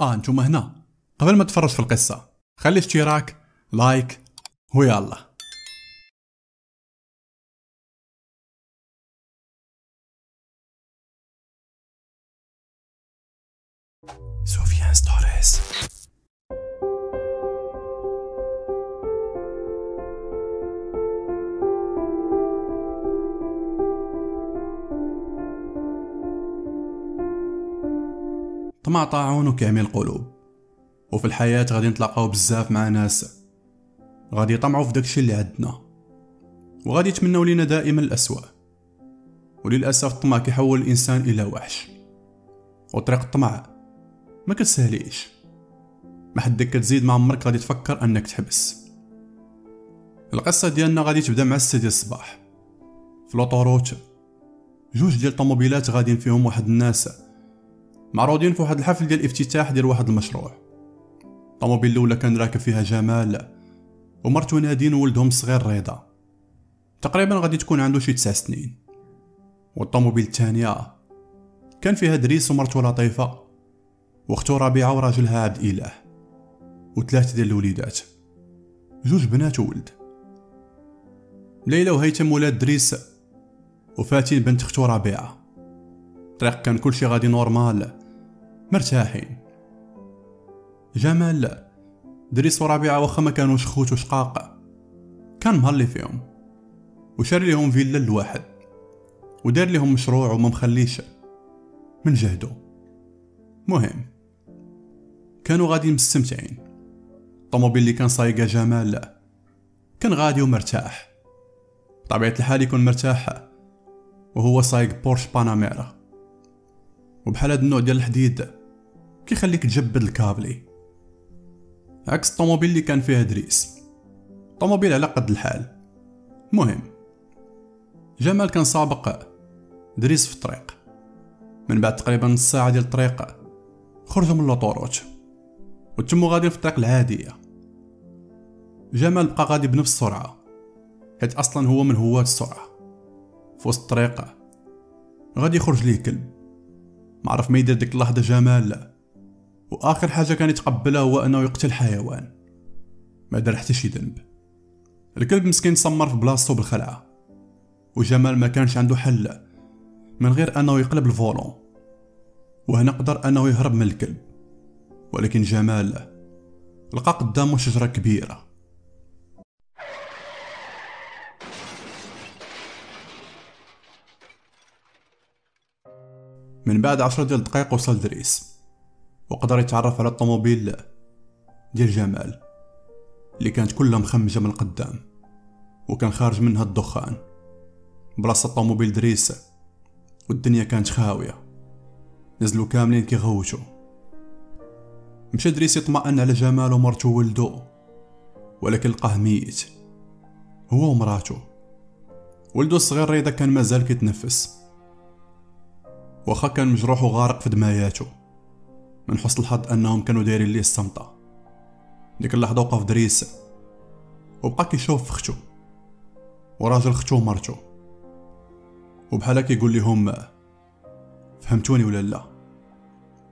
آه أنتم هنا. قبل ما تفرج في القصة خلي اشتراك like ويلا سوفيان Stories طاعون وكيعمي القلوب. وفي الحياة غادي نتلاقاو بزاف مع ناس غادي يطمعوا في داكشي اللي عندنا. وغادي يتمنوا لينا دائما الأسوأ. وللأسف الطمع كيحول الإنسان إلى وحش. وطريق الطمع ما كتسهليش. ما حدك كتزيد مع عمرك غادي تفكر أنك تحبس. القصة ديالنا غادي تبدأ مع السادس ديال الصباح. في لوطوروت جوج ديال الطوموبيلات غاديين فيهم واحد الناس. معروضين في واحد الحفل ديال الافتتاح ديال واحد المشروع. الطوموبيل الأولى كان راكب فيها جمال ومرتو نادين وولدهم الصغير رضا. تقريبا غادي تكون عنده شي تسع سنين. والطوموبيل الثانية كان فيها دريس ومرتو لطيفه واختو ربيعة وراجلها عبد إله وثلاثة ديال الوليدات. جوج بنات وولد. ليلى وهيثم ولاد دريس وفاتن بنت اختو ربيعة. الطريق كان كلشي غادي normal. مرتاحين. جمال دريس وربيعة واخا ما كانوش خوت وشقاق. كان مهلي فيهم. وشاري ليهم فيلا لواحد ودار ليهم مشروع وما مخليش. من جهدو. مهم. كانوا غادي مستمتعين. الطوموبيل اللي كان صايقة جمال كان غادي ومرتاح. بطبيعة الحال يكون مرتاح. وهو صايق بورش باناميرا. وبحال هاد النوع ديال الحديد كيخليك تجبد الكابلي عكس الطوموبيل اللي كان فيها دريس طوموبيل على قد الحال. مهم. جمال كان سابق دريس في الطريق. من بعد تقريبا نص ساعة ديال الطريق خرجوا من لوطوروت. وتموا غادي في الطريق العادية. جمال بقى غادي بنفس السرعة حيت أصلا هو من هواة السرعة. في وسط الطريق غادي يخرج ليه كلب. معرف ما يدير ديك اللحظة جمال لا. وآخر حاجة كان يتقبلها هو أنه يقتل حيوان. ما دار حتى شي ذنب. الكلب مسكين صمر في بلاصتو بالخلعة. وجمال ما كانش عنده حل. من غير أنه يقلب الفولون. وهنا قدر أنه يهرب من الكلب. ولكن جمال لقى قدامه شجرة كبيرة. من بعد عشرة ديال الدقائق وصل دريس. وقدر يتعرف على الطوموبيل ديال جمال اللي كانت كلها مخمجة من القدام وكان خارج منها الدخان. بلاصة الطوموبيل دريس والدنيا كانت خاوية. نزلوا كاملين كيغوتو مشى دريس يطمئن على جمال ومرتو وولدو ولكن لقاه ميت. هو ومراتو ولدو الصغير ريدا كان مازال كيتنفس. واخا كان مجروح وغارق في دماياتو من حسن الحظ أنهم كانوا دايرين ليه الصمتة ديك اللحظة وقف دريس وبقى كيشوف في ختو وراجل ختو ومرتو وبحال كيقول لهم فهمتوني ولا لا؟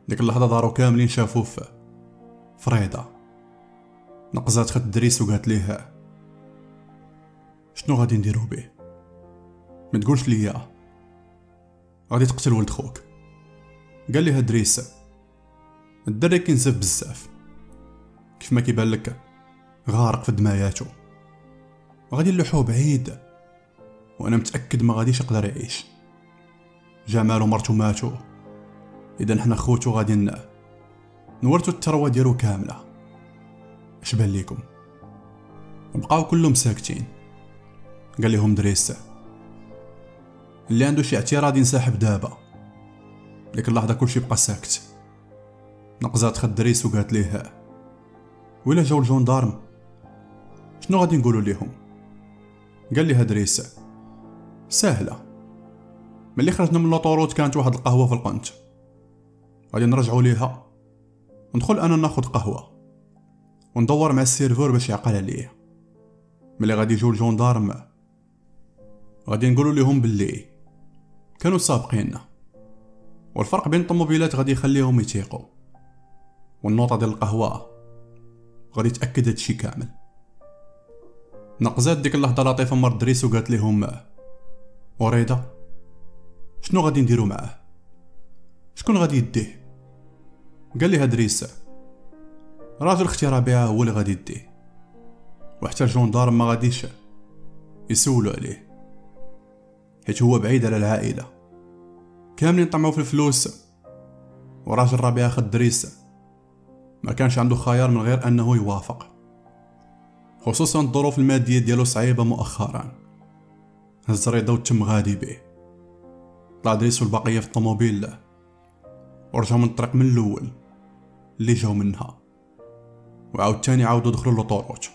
ديك اللحظة دارو كاملين شافوه في فريدة نقزات خد دريس وقالت ليه شنو غادي نديرو بيه ما تقولش ليا. غادي تقتل ولد خوك. قال لي دريس الدري كينزف بزاف. كيف ما كيبان لك غارق في دماياتو غادي نلوحوه بعيد. وأنا متأكد ما غاديش يقدر يعيش. جمال ومرتو ماتو إذا حنا خوتو غادي نورتو الثروة ديالو كاملة. اش بان ليكم؟ بقاو كلهم ساكتين. قال لهم دريس اللي عنده شي اعتراض ينسحب دابا. ديك اللحظه كلشي بقى ساكت. نقزات خت دريس وقالت ليه ولا جاو ال gendarmes شنو غادي نقولوا ليهم؟ قال لي دريس سهلة. ملي خرجنا من l'autoroute كانت واحد القهوة في القنت. غادي نرجعوا ليها. ندخل أنا ناخذ قهوة. وندور مع ال serveur باش يعقل عليه. ملي غادي يجيو الجندارم غادي نقولوا لهم باللي. كانوا سابقيننا والفرق بين الطوموبيلات غادي يخليهم يتيقوا. والنوطة ديال القهوة غادي تأكد هادشي كامل. نقزات ديك اللحظة لطيفة مر دريس وقالت لهم وريدة شنو غادي نديرو معاه؟ شكون غادي يديه؟ قال لي دريس راجل أختي ربيعة هو اللي غادي يديه. وحتى الجندارم ما غاديش يسولو عليه. حيت هو بعيد على العائلة. كاملين طمعوا في الفلوس. وراجل ربيعة خد دريس. ما كانش عنده خيار من غير أنه يوافق. خصوصا الظروف المادية ديالو صعيبة مؤخرا. هز رضا وتم غادي به. طلع دريس والبقية في الطوموبيل. ورجعوا من الطريق من الأول. اللي جاو منها. وعاود تاني عاودوا دخلوا l'autoroute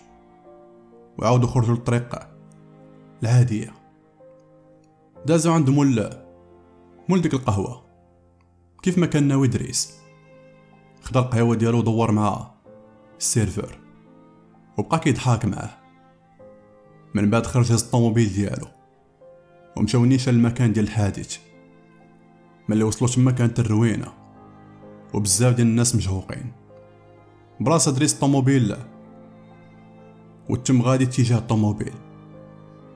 وعاودوا خرجوا للطريق العادية. دازو عند مول مول ديك القهوة. كيف ما كان ناوي دريس. خدا القهوة ديالو ودور معاه ال serveur. وبقى كيضحك معاه. من بعد خرج هز الطوموبيل ديالو. ومشاو نيشان للمكان ديال الحادث. ملي وصلوا تما كانت الروينة. وبزاف ديال الناس مجهوقين براسا دريس الطوموبيل وتم غادي اتجاه الطوموبيل.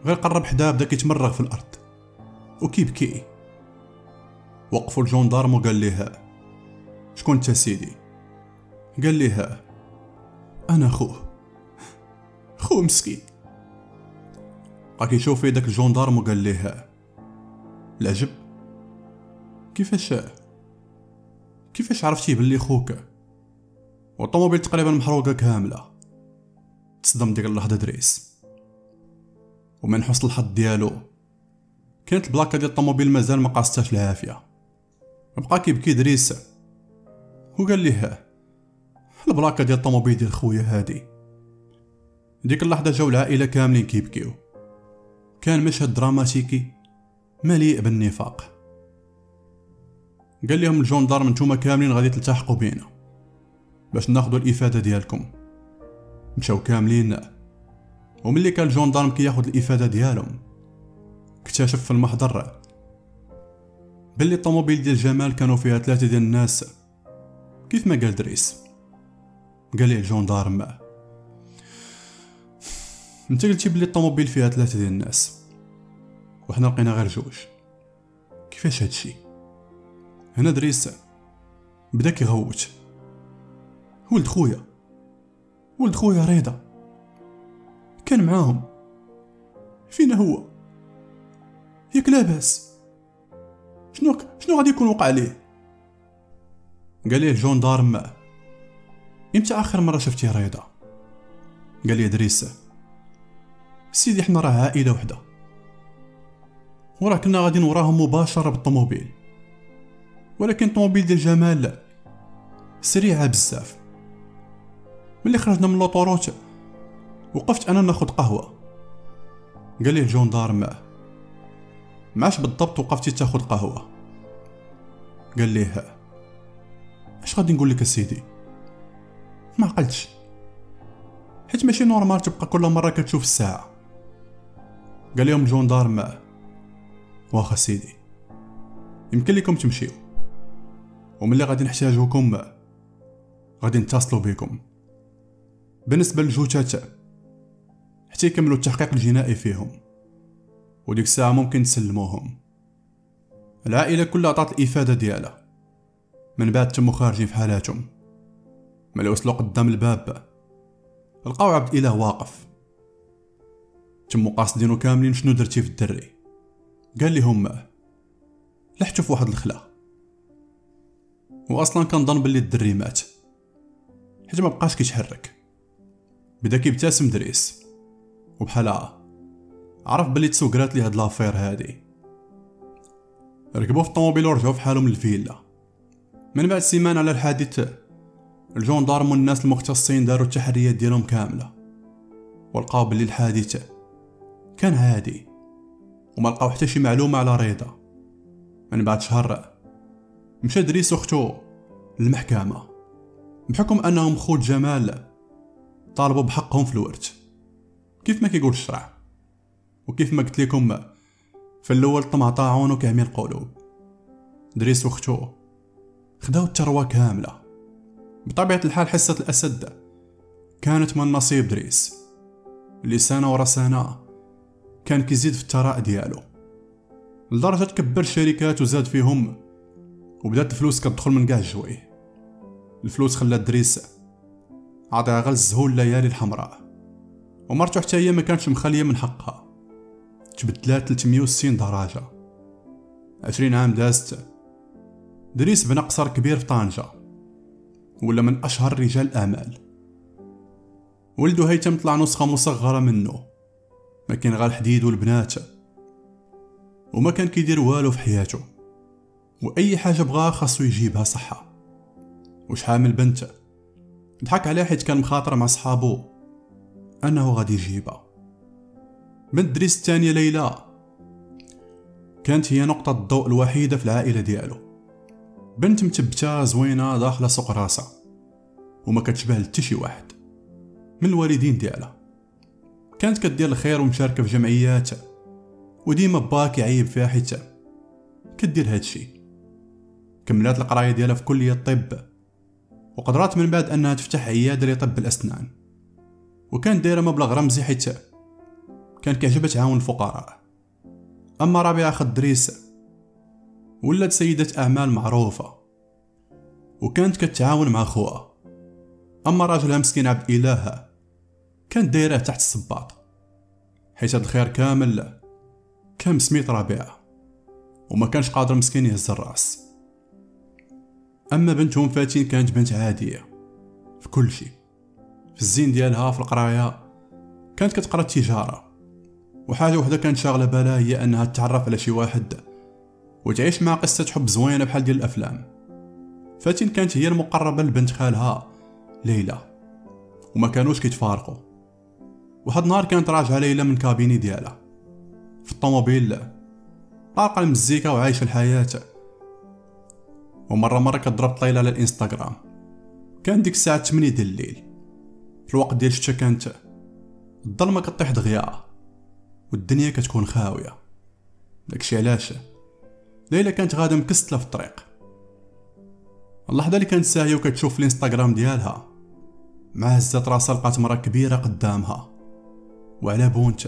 غير قرب حداه بدا كيتمرغ في الأرض. وكيبكي. وقفوا الجندارم وقال ليه شكون أنت سيدي؟ قال ليه أنا خوه خوه مسكين. بقى كيشوف في داك الجندارم وقال ليه العجب كيفاش؟ كيفاش عرفتي بلي خوك؟ والطوموبيل تقريبا محروقة كاملة. تصدم ديك اللحظة دريس. ومن حسن الحظ ديالو كانت البلاكة ديال الطوموبيل مازال ما قاستاش العافية. بقى كيبكي دريس وقال ليه البلاكة ديال الطوموبيل ديال خويا هادي. ديك اللحظة جاو العائلة كاملين كيبكيو. كان مشهد دراماتيكي مليء بالنفاق. قال لهم ال gendarmes نتوما كاملين غادي تلتحقوا بينا باش ناخذوا الإفادة ديالكم. مشاو كاملين. وملي كان ال gendarmes كياخذ الإفادة ديالهم اكتشف في المحضر بلي الطوموبيل ديال جمال كانوا فيها ثلاثة ديال الناس. كيف ما قال دريس؟ قال لي الجندارم؟ انت قلتي بلي الطوموبيل فيها ثلاثة ديال الناس. وحنا لقينا غير جوج. كيفاش هادشي؟ هنا دريس بدا كيغوت. ولد خويا. ولد خويا رضا. كان معاهم. فين هو. ياك لاباس. شنو شنو غادي يكون وقع ليه؟ قال ليه الجندارم إمتى آخر مرة شفتي رضا قال لي دريس سيدي حنا راه عائلة وحدة. وراه كنا غاديين وراهم مباشرة بالطوموبيل. ولكن الطوموبيل ديال جمال لا سريعة بزاف. ملي خرجنا من لوطوروت وقفت أنا ناخد قهوة. قال لي الجندارم معاش بالضبط وقفتي تاخد قهوة. قال ليه اش غادي نقول لك أسيدي؟ ما عقلتش. حيت ماشي نورمال تبقى كل مرة كتشوف الساعة. قال لهم الجندارم واخا سيدي يمكن لكم تمشيو. وملي غادي نحتاجوكم غادي نتصلوا بكم. بالنسبة للجوتات حتى يكملوا التحقيق الجنائي فيهم. وديك الساعة ممكن تسلموهم. العائلة كلها عطات الإفادة ديالها. من بعد تمو خارجين في حالاتهم. ملي وصلوا قدام الباب. لقاو عبد الإله واقف. تمو قاصدينو كاملين شنو درتي في الدري. قال لهم لحتو في واحد الخلا. واصلا كنظن بلي الدري مات. حيت ما بقاش كيتحرك. بدا كيبتسم دريس. وبحالها عرف بلي تسوقرات لي هاد l'affaire هادي. ركبوا في الطوموبيل ورجعوا في حالهم للفيلا. من بعد سيمانة على الحادث ال gendarmes والناس المختصين داروا التحريات ديالهم كاملة. ولقاو بلي الحادث كان عادي وما لقاو حتى شي معلومة على رضا من بعد شهر مشى دريس اختو للمحكمة بحكم أنهم خوت جمال طالبوا بحقهم في الورث كيف ما كيقول الشرع. وكيف ما قلت لكم في الأول الطمع طاعون وكعمي القلوب دريس واختو خداو الثروة كاملة. بطبيعة الحال حصة الأسد. كانت من نصيب دريس. اللي سنة ورا سنة كان كيزيد في الثراء ديالو. لدرجة كبر الشركات وزاد فيهم. وبدات الفلوس كتدخل من كاع الجوايه الفلوس خلات دريس عطيها غير الزهول الليالي الحمراء. ومرتو حتى هي ما كانتش مخلية من حقها. تبدلات 360 درجة. عشرين عام دازت. دريس بنى قصر كبير في طنجة. ولا من أشهر رجال الأعمال ولدو هيثم طلع نسخة مصغرة منه. ما كان غير الحديد والبنات. وما كان كيدير والو في حياته. وأي حاجة بغاها خاصو يجيبها صحة. وشحال من بنت ضحك عليها حيت كان مخاطر مع صحابو أنه غادي يجيبها. بنت دريس الثانية ليلى. كانت هي نقطة الضوء الوحيدة في العائلة ديالو. بنت متبتة زوينة داخلة سوق راسها وما كتشبه لتا شي واحد من الوالدين ديالها. كانت كدير الخير ومشاركة في جمعيات وديما باك يعيب فيها حيت كدير هادشي كملات القراية ديالها في كلية الطب وقدرات من بعد أنها تفتح عيادة لطب الأسنان. وكان دايرة مبلغ رمزي حيت كان كيعجبها تعاون الفقراء أما رابعة خدريس ولات سيدة أعمال معروفة وكانت كتعاون مع خوها أما راجلها مسكين عبد اله كان دايره تحت الصباط حيت هاد الخير كامل كان سميت ربيعة وما كانش قادر مسكين يهز الرأس. أما بنتهم فاتين كانت بنت عادية في كل شيء. في الزين ديالها في القراية كانت كتقرا التجارة. وحاجة وحدة كانت شاغلة بالها هي أنها تتعرف على شي واحد وتعيش مع قصة حب زوينة بحال ديال الأفلام. فاتين كانت هي المقربة لبنت خالها ليلى وما كانوش كيتفارقوا. واحد النهار كانت راجعة ليلى من كابيني ديالها. في الطوموبيل طارقه المزيكا وعايشة الحياة. ومرة مرة كضرب طيله على الإنستغرام. كان ديك الساعة 8 ديال الليل. في الوقت ديال الشتا كانت الظلمة كطيح دغيا. والدنيا كتكون خاوية. داكشي علاش؟ ليلى كانت غادة مكستله في الطريق. اللحظه اللي كانت ساهية وكتشوف في الإنستغرام ديالها. مع هزات راسها لقات مرا كبيرة قدامها. وعلى بونت.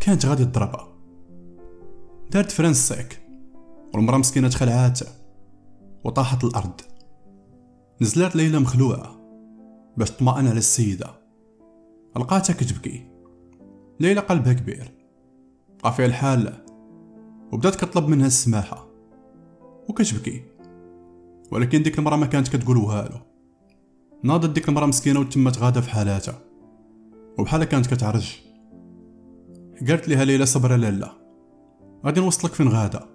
كانت غادي تضربها. دارت فرنسيك. والمرا مسكينة تخلعات وطاحت الأرض. نزلت ليلى مخلوعة. باش تطمئن على السيدة. لقاتها كتبكي. ليلى قلبها كبير. بقى فيها الحال. وبدات كطلب منها السماحة. وكتبكي ولكن ديك المرة ما كانت كتقول والو ناضت ديك المرة مسكينة وتمت غادة في حالاتها. وبحالها كانت كتعرج. قالت ليها ليلى صبر لالا غادي نوصلك فين غادة؟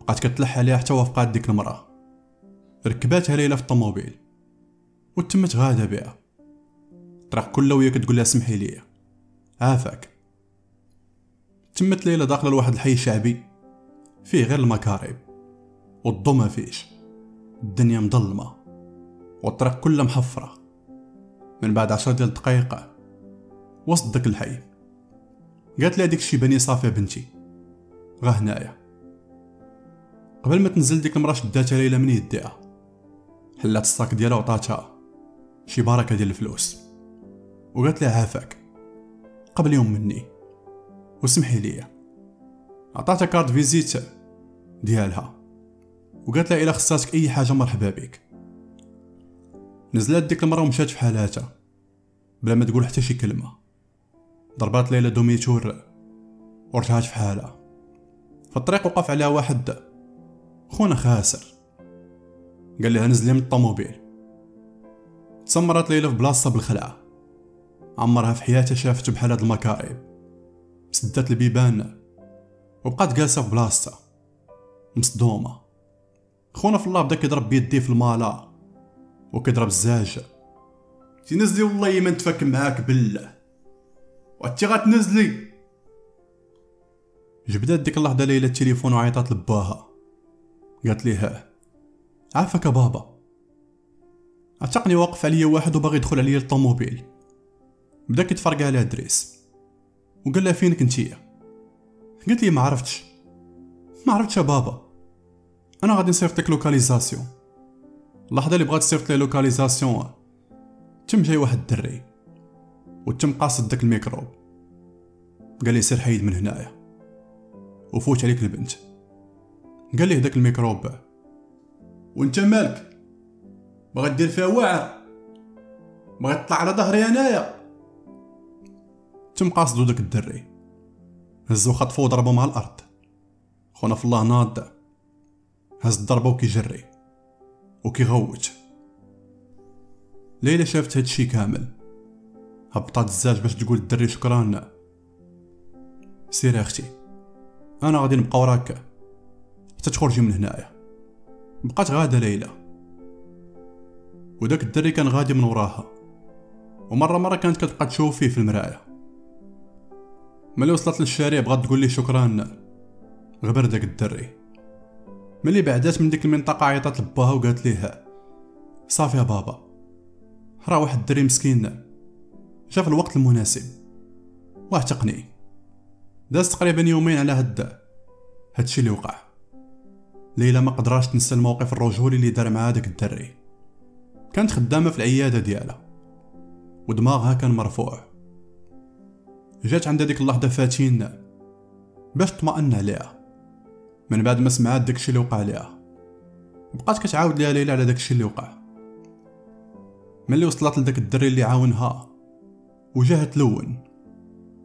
بقات كتلح عليها حتى وافقات ديك المرأة. ركباتها ليلى في الطوموبيل. وتمت غادة بها. الطريق كلها وهي كتقول لها سمحي لي عافاك تمت ليلى داخله لواحد الحي شعبي فيه غير المكارب والضو ما فيش الدنيا مظلمة والطريق كلها محفرة. من بعد عشر ديال الدقايق وسط داك الحي. قالت لي هاديك الشيبانية صافي ا بنتي غا هنايا. قبل ما تنزل ديك المرا شداتها ليلى من يديها. حلات الصاك ديالها وعطاتها شي بركة ديال الفلوس. وقالت لها عافاك قبليهم مني. وسمحي لي. عطاتها carte visite ديالها. وقالت لها إلا خصاتك أي حاجة مرحبا بك. نزلت ديك المرة ومشات في حالاتها. بلا ما تقول حتى شي كلمة. ضربات ليلى دوميتور. ورجعت في حالها. في الطريق وقف عليها واحد خونا خاسر. قال لها نزلي من الطوموبيل. تسمرت ليلى في بلاصة بالخلعة عمرها في حياتها شافت بحال هاد المكارب سدات البيبان وبقات جالسة في بلاصتها مصدومة. خونا في الله بدا كيضرب بيديه في المالا وكيضرب الزاج. تنزلي والله ما نتفك معاك بالله. وانت غتنزلي جبدات ديك اللحظة ليلى التليفون وعيطات لباها. قالت ليه عافاك بابا. عتقني واقف عليا واحد وباغي يدخل عليا الطوموبيل بدا كيتفرق على دريس وقال لها فينك نتيا قلت لي ما عرفتش. ما عرفتش بابا. أنا غادي نصيفطك localisation. اللحظة اللي بغات تصيفط لي localisation تم جاي واحد الدري وتم قاصد داك الميكروب. قال لي سير حيد من هنايا. وفوت عليك البنت. قال لي داك الميكروب. وانت مالك؟ بغا دير فيها واعر. بغا تطلع على ظهري أنايا. تم قاصدو داك الدري. هزو خطفو وضربو مع الأرض. خونا في الله ناض. هز الضربة وكيجري. وكيغوت. ليلى شافت هادشي كامل. هبطات الزاج باش تقول الدري شكرا سير أختي. أنا غادي نبقى وراك. حتى تخرجي من هنايا. بقات غادة ليلى. وداك الدري كان غادي من وراها. ومرة مرة كانت كتبقى تشوف فيه في المرايه ملي وصلت للشارع بغات تقول لي شكرا غبر داك الدري. ملي بعدات من ديك المنطقة عيطات لباها وقالت ليه صافي يا بابا راه واحد الدري مسكين. جا في الوقت المناسب. واعتقني داز تقريبا يومين على هاد هادشي اللي وقع. ليلى ما قدراش تنسى الموقف الرجولي اللي دار مع داك الدري. كانت خدامة في العيادة ديالها. ودماغها كان مرفوع. جات عندها ديك اللحظة فاتين باش تطمئن عليها. من بعد ما سمعات داكشي اللي وقع ليها. بقات كتعاود ليها ليلى على داكشي اللي وقع. ملي وصلت لداك الدري اللي عاونها وجاها تلون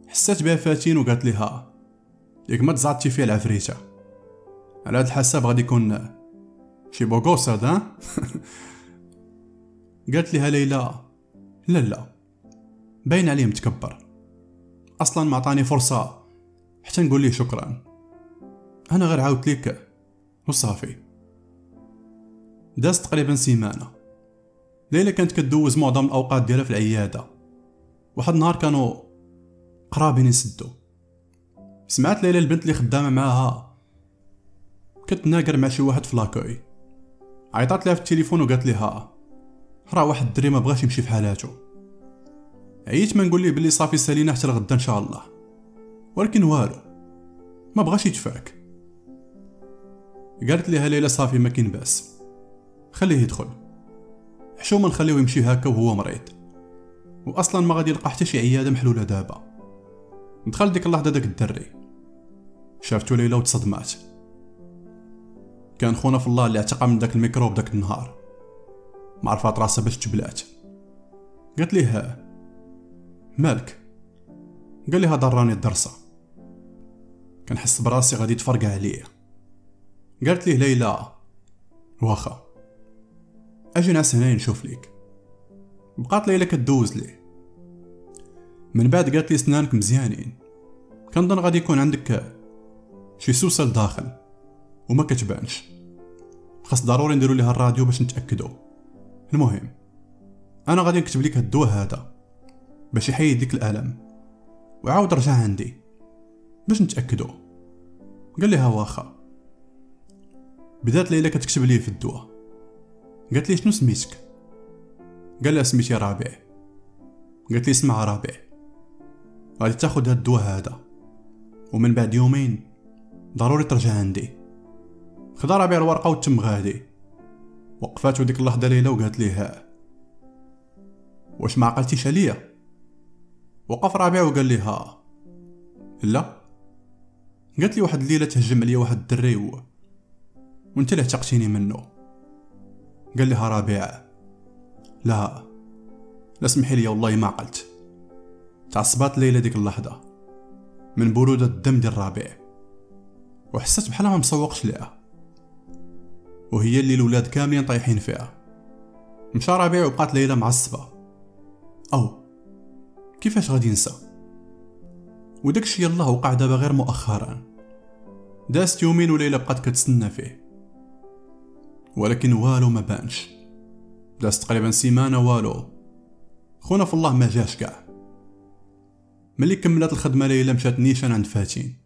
حسات بها فاتين وقالت ليها ياك ما تزعطتي فيها العفريتة. على هاد الحساب غادي يكون شي بوغوس هذا قالت لها ليلى لا لا. باين عليه متكبر. أصلا ما عطاني فرصة. حتى نقول ليه شكرا. أنا غير عاودت ليك وصافي. داز تقريبا سيمانة. ليلى كانت كدوز معظم الأوقات ديالها في العيادة. واحد النهار كانوا قرابين يسدو سمعت ليلى البنت اللي خدامة معاها كتناقر مع شي واحد في لاكوي. عيطات لها في التليفون وقالت لها راه واحد الدري ما بغاش يمشي في حالاتو عييت ما نقول ليه بلي صافي سالينا حتى لغدا إن شاء الله. ولكن والو ما بغاش يتفاك قالت لها ليلى صافي ما كاين بأس. خليه يدخل. حشومه نخليه يمشي هكا وهو مريض. واصلا ما غادي يلقى حتى شي عيادة محلولة دابا. دخل ديك اللحظة داك الدري. شافتو ليلى وتصدمات. كان خونا في الله اللي اعتقى من داك الميكروب داك النهار. ما عرفات راسها باش تبلات. قالت ليه مالك؟ قال لي هذا راني الدرسة. كنحس براسي غادي تفرقع عليا. قالت ليه ليلى واخا أجي نعس هنا نشوف ليك. بقات ليلى كدوز ليه من بعد قالت لي سنانك مزيانين. كنظن غادي يكون عندك شي سوسه لداخل وما كتبانش. خاص ضروري نديرو ليها الراديو باش نتأكدو. المهم أنا غادي نكتب لك الدواء هذا. باش يحيد ديك الالم وعاود رجع عندي. باش نتأكدو. قال لي واخا. بدات ليلى كتكتب لي في الدواء. قالت لي شنو سميتك؟ قال لها سميتي رابع قالت لي اسمع رابع غادي تاخد هاد الدواء هذا ومن بعد يومين ضروري ترجع عندي. خدا رابع الورقة وتم غادي. وقفاتو ديك اللحظة ليلى وقالت ليه واش ما عقلتيش عليا؟ وقف رابع وقال ليها لا. قالت لي واحد الليلة تهجم عليا واحد الدري و... وأنت اللي اعتقتيني منه. قال لها رابع. لا. لا سمحي لي والله ما عقلت. تعصبات ليلى ديك اللحظة. من برودة الدم ديال الرابع وحسيت بحالها ما مسوقش ليها. وهي اللي الولاد كاملين طايحين فيها. مشى ربيع وبقات ليلى معصبة. أو. كيفاش غادي نسى وداك الشي يلاه وقع دابا غير مؤخرا. دازت يومين وليلى بقات كتسنى فيه. ولكن والو ما بانش. دازت تقريبا سيمانة والو. خونا في الله ما جاش كاع. ملي كملات الخدمة ليلى مشات نيشان عند فاتين.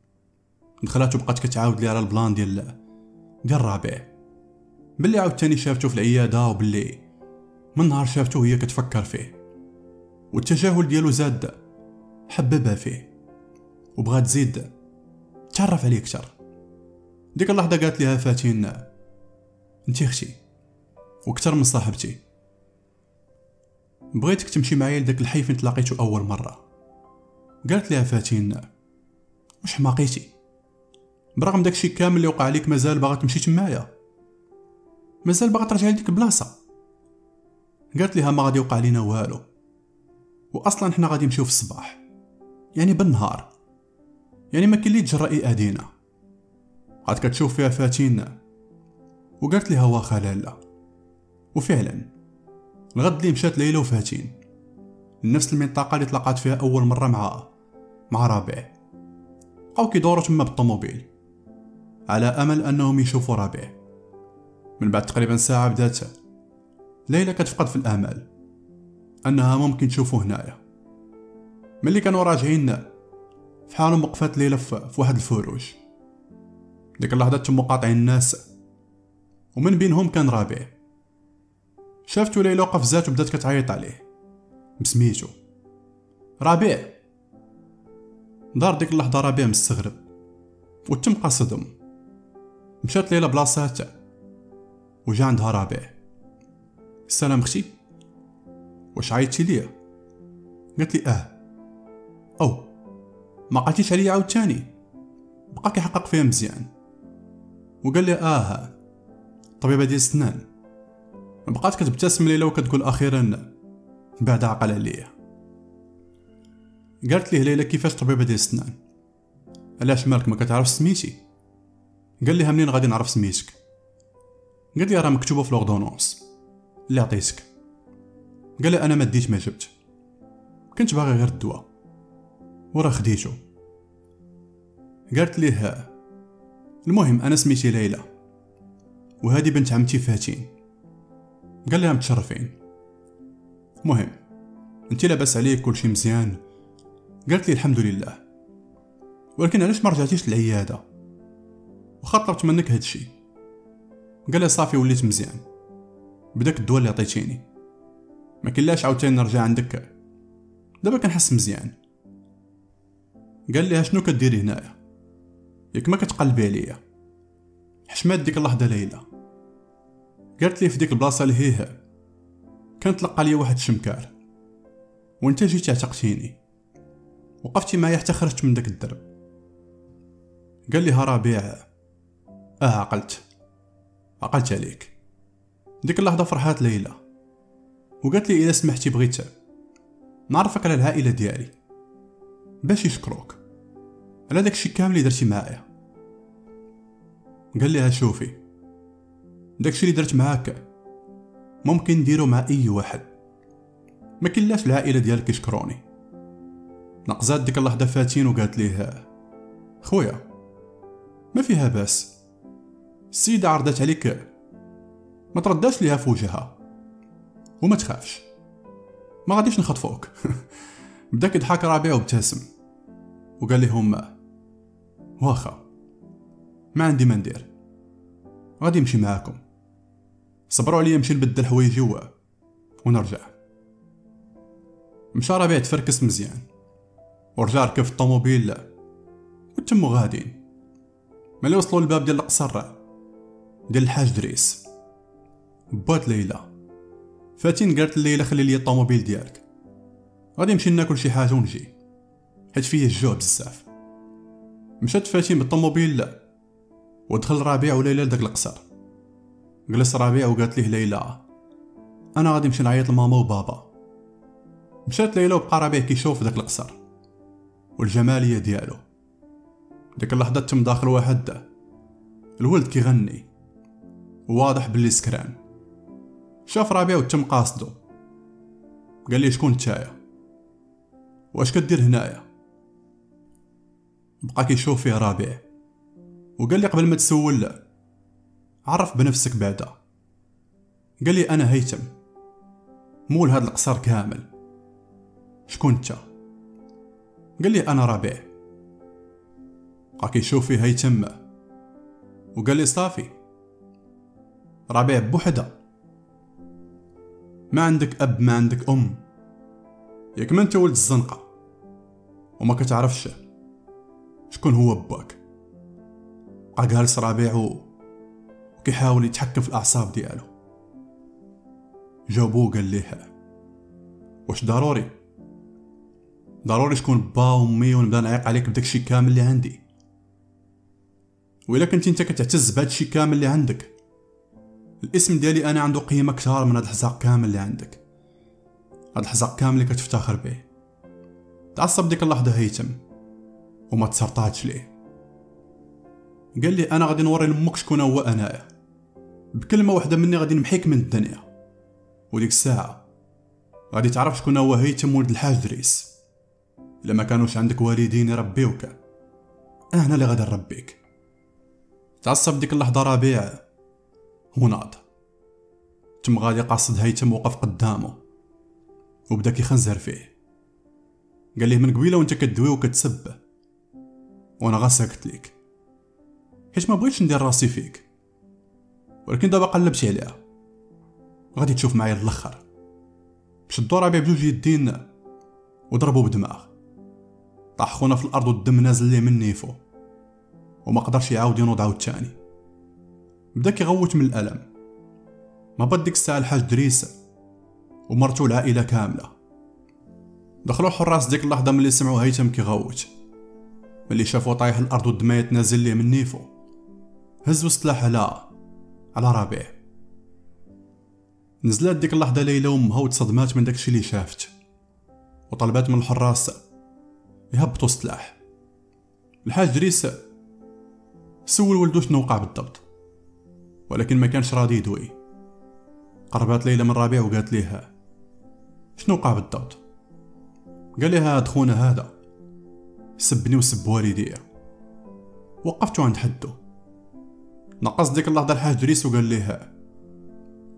دخلات وبقات كتعاود لي على البلان ديال ديال الرابع. بلي عاوتاني شافتو في العيادة وبلي من نهار شافتو هي كتفكر فيه. والتجاهل ديالو زاد. حببها فيه. وبغات تزيد. تعرف عليه كتر ديك اللحظة قالت لها فاتين أنت أختي وكتر من صاحبتي. بغيتك تمشي معايا لداك الحي فين تلاقيتو أول مرة. قالت لها فاتين واش حماقيتي برغم داكشي كامل اللي وقع عليك مازال باغا تمشي تمايا. مازال باغا ترجع لديك البلاصه قالت لها ما غادي يوقع لينا والو. واصلا حنا غادي نمشيو في الصباح. يعني بالنهار. يعني ما كاين لي تجرأي أدينا. عاد كتشوف فيها فاتين. وقالت لها واخا لالا وفعلا. الغد اللي مشات ليلى وفاتين. لنفس المنطقة اللي تلاقات فيها أول مرة مع مع رابع. بقاو كيدورو تما بالطوموبيل. على أمل أنهم يشوفوا رابع. من بعد تقريبا ساعة بدات. ليلى كتفقد في الآمال أنها ممكن تشوفو هنايا. ملي كانوا راجعين فحالهم وقفات ليلى في واحد الفروج. ديك اللحظة تم قاطعين الناس ومن بينهم كان رابع. شافتو ليلى وقف وبدات كتعيط عليه. بسميتو. رابع. دار ديك اللحظة رابع مستغرب وتم قصدهم. مشات ليلى بلاصاتها وجا عندها رابع. السلام أختي. واش عيطتي ليا قالت لي آه. أو ما قالتيش عليا عاوتاني بقى كيحقق فيها مزيان. وقال لي آه. طبيبه ديال السنان. بقات كتبتسم ليلى وكتقول أخيرا. بعد عقل عليا. قالت ليه ليلى كيفاش طبيبه ديال السنان؟ علاش مالك ما كتعرف سميتي؟ قال ليها منين غادي نعرف سميتك. قالت لي راه مكتوبة في لوردونونس اللي عطيتك قال أنا ما ديت ما جبت كنت باغي غير الدواء. وراه خديتو قالت ليه المهم أنا سميتي ليلى. وهذه بنت عمتي فاتين. قال لها متشرفين. مهم انت لاباس عليك كلشي مزيان. قالت لي الحمد لله. ولكن علاش ما رجعتيش للعيادة؟ وخا طلبت منك هادشي. قال لي صافي وليت مزيان. بداك الدواء اللي عطيتيني. ما كلاش عاوتاني نرجع عندك. دابا كنحس مزيان. قال لي شنو كديري هنايا؟ ياك ما كتقلبي عليا. حشمات ديك اللحظة ليلى. قالت لي في ديك البلاصة اللي هيها كان تلقى لي واحد الشمكار وانت جيتي عتقتيني وقفتي معايا حتى خرجت من داك الدرب. قال لي ها ربيع. آه عقلت. عقلت عليك. ديك اللحظة فرحات ليلى. وقالت لي إذا سمحتي بغيت نعرفك على العائلة ديالي. باش يشكروك. على داكشي كامل اللي درتي معايا. قال لها شوفي. داكشي اللي درت معاك ممكن نديرو مع أي واحد. ما كلاش العائلة ديالك يشكروني. نقزات ديك اللحظه فاتين وقالت ليه خويا ما فيها باس. السيدة عرضت عليك. ما ترداش ليها في وجهها. وما تخافش. ما غاديش نخطفوك بدا كيضحك ربيع وابتسم. وقال لهم واخا ما عندي ما ندير. غادي نمشي معاكم. صبروا عليا نمشي نبدل حوايجي ونرجع. مشى ربيع تفركس مزيان. ورجع ركب في الطوموبيل. وتمو غاديين. ملي وصلوا للباب ديال القصر ديال الحاج دريس. بات ليلى. فاتين قالت ليلى خلي لي الطوموبيل ديالك. غادي نمشي ناكل شي حاجة ونجي. حيت فيه الجوع بزاف. مشات فاتين بالطوموبيل ودخل ربيع وليلى لداك القصر. جلس ربيع وقالت ليه ليلى أنا غادي نمشي نعيط لماما وبابا. مشات ليلى وبقى ربيع كيشوف داك القصر والجمالية ديالو. ديك اللحظة تم داخل واحد الولد كيغني واضح باللي سكران. شاف ربيع وتم قاصدو قال لي شكون نتايا واش كدير هنايا؟ بقى كيشوف فيه ربيع وقال لي قبل ما تسول عرف بنفسك بعدا. قال لي أنا هيثم مول هاد القصر كامل. شكون انت قال لي أنا ربيع بقى كيشوف فيه هيثم وقال لي صافي. ربيع بوحدة. ما عندك أب ما عندك أم. ياك ما أنت ولد الزنقة؟ وما كتعرفش شكون هو باك بقى جالس ربيع وكيحاول يتحكم في الأعصاب ديالو. جاوبو قال ليها واش ضروري؟ ضروري تكون با وأمي ونبدا نعيق عليك بداك الشيء كامل اللي عندي. وإلا كنتي أنت كتعتز بهذا الشيء كامل اللي عندك الاسم ديالي أنا عنده قيمة كثار من هذا الحزاق كامل اللي عندك. هذا الحزاق كامل اللي كتفتخر به. تعصب ديك اللحظة هيتم. وما تسرطاتش ليه. قال لي أنا غادي نوري لأمك شكون هو انايا بكلمة واحدة مني غادي نمحيك من الدنيا. وديك الساعة غادي تعرف شكون هو هيتم ولد الحاج دريس إلا ما كانوش عندك والدين يربيوك أنا اللي غادي نربيك. تعصب ديك اللحظة ربيع وناض تم غادي قاصد هيتم وقف قدامه. وبدا كيخنزر فيه. قال ليه من قبيلة وانت كدوي وكتسب. وأنا غا ساكت ليك. حيت ما بغيتش ندير راسي فيك. ولكن دابا قلبتي عليها. غادي تشوف معايا الآخر شدو ربيع بجوج يدين وضربو بدماغ. طاح خونا في الأرض والدم نازل ليه من نيفو. وما قدرش يعاود ينوض عاود تاني. بدأ كيغوت من الألم. ما بد ديك الساعة الحاج دريس ومرتو العائلة كاملة. دخلوا الحراس ديك اللحظة ملي سمعوا هيثم كيغوت ملي شافو طايح الأرض والدمايات نازل ليه من نيفو. هزو سلاح على على ربيع نزلات ديك اللحظة ليلى وأمها وتصدمات من داكشي اللي شافت. وطلبات من الحراس يهبطوا السلاح الحاج دريس سول ولدو شنو وقع بالضبط؟ ولكن ما كانش راضي يدوي. قربات ليلى من ربيع وقالت ليها شنو وقع بالضبط؟ قال لها هاد خونا هذا سبني وسب والديا وقفتو عند حدو نقص ديك اللحظة الحاج دريس وقال ليها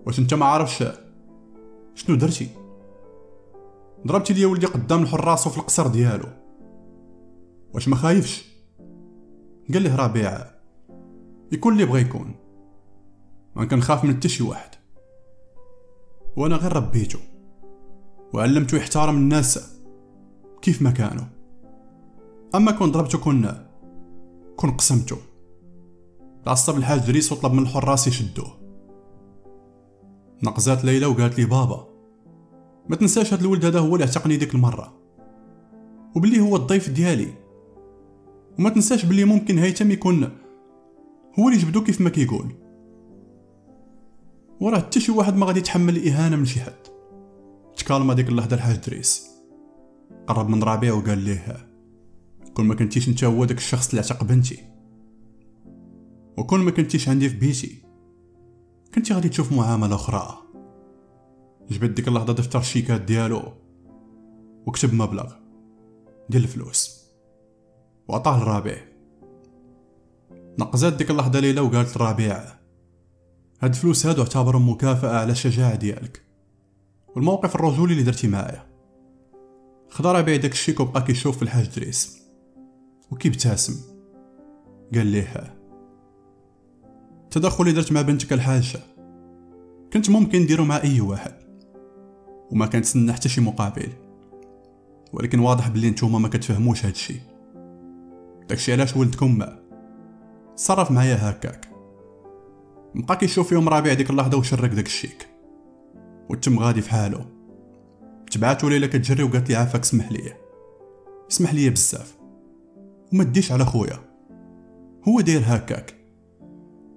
واش أنت ما عارفش شنو درتي؟ ضربتي ليا ولدي قدام الحراس وفي القصر ديالو. واش ما خايفش؟ قال ليه ربيع يكون اللي بغى يكون. ما كنخاف من حتى شي واحد. وأنا غير ربيتو وعلمتو يحترم الناس كيف ما كانوا. أما كون ضربتو كون كون قسمتو تعصب الحاج دريس وطلب من الحراس يشدوه. نقزات ليلى وقالت لي بابا ما تنساش هاد الولد هذا هو اللي اعتقني ديك المرة. وبلي هو الضيف ديالي. وما تنساش بلي ممكن هيثم يكون هو اللي جبدو كيف ما كيقول. وراه حتى شي واحد ما غادي يتحمل الاهانه من شي حد. تكالما ديك اللحظة الحاج دريس. قرب من ربيع وقال ليه كون ما كنتيش انت هو داك الشخص اللي عتق بنتي. وكون ما كنتيش عندي في بيتي كنتي غادي تشوف معاملة أخرى. جبد ديك اللحظة دفتر الشيكات ديالو وكتب مبلغ ديال الفلوس. وعطاه للربيع نقزات ديك اللحظة ليلى وقالت للربيع هاد الفلوس هادو اعتبرهم مكافأة على الشجاعة ديالك. والموقف الرجولي اللي درتي معايا. خدا ربيع داك الشيك وبقى كيشوف في الحاج دريس. وكيبتسم قال ليه التدخل اللي درت مع بنتك الحاجة. كنت ممكن نديرو مع أي واحد. وما كنتسنى حتى شي مقابل. ولكن واضح بلي نتوما ما كتفهموش هادشي داكشي علاش ولدكم ما. صرف معايا هكاك. بقى كيشوف فيهم ربيع ديك اللحظه وشرك داك الشيك. وتم غادي في حالو تبعاتو ليلى كتجري وقالت لي عافاك سمح لي. سمح لي بزاف. وما تديش على خويا. هو داير هكاك.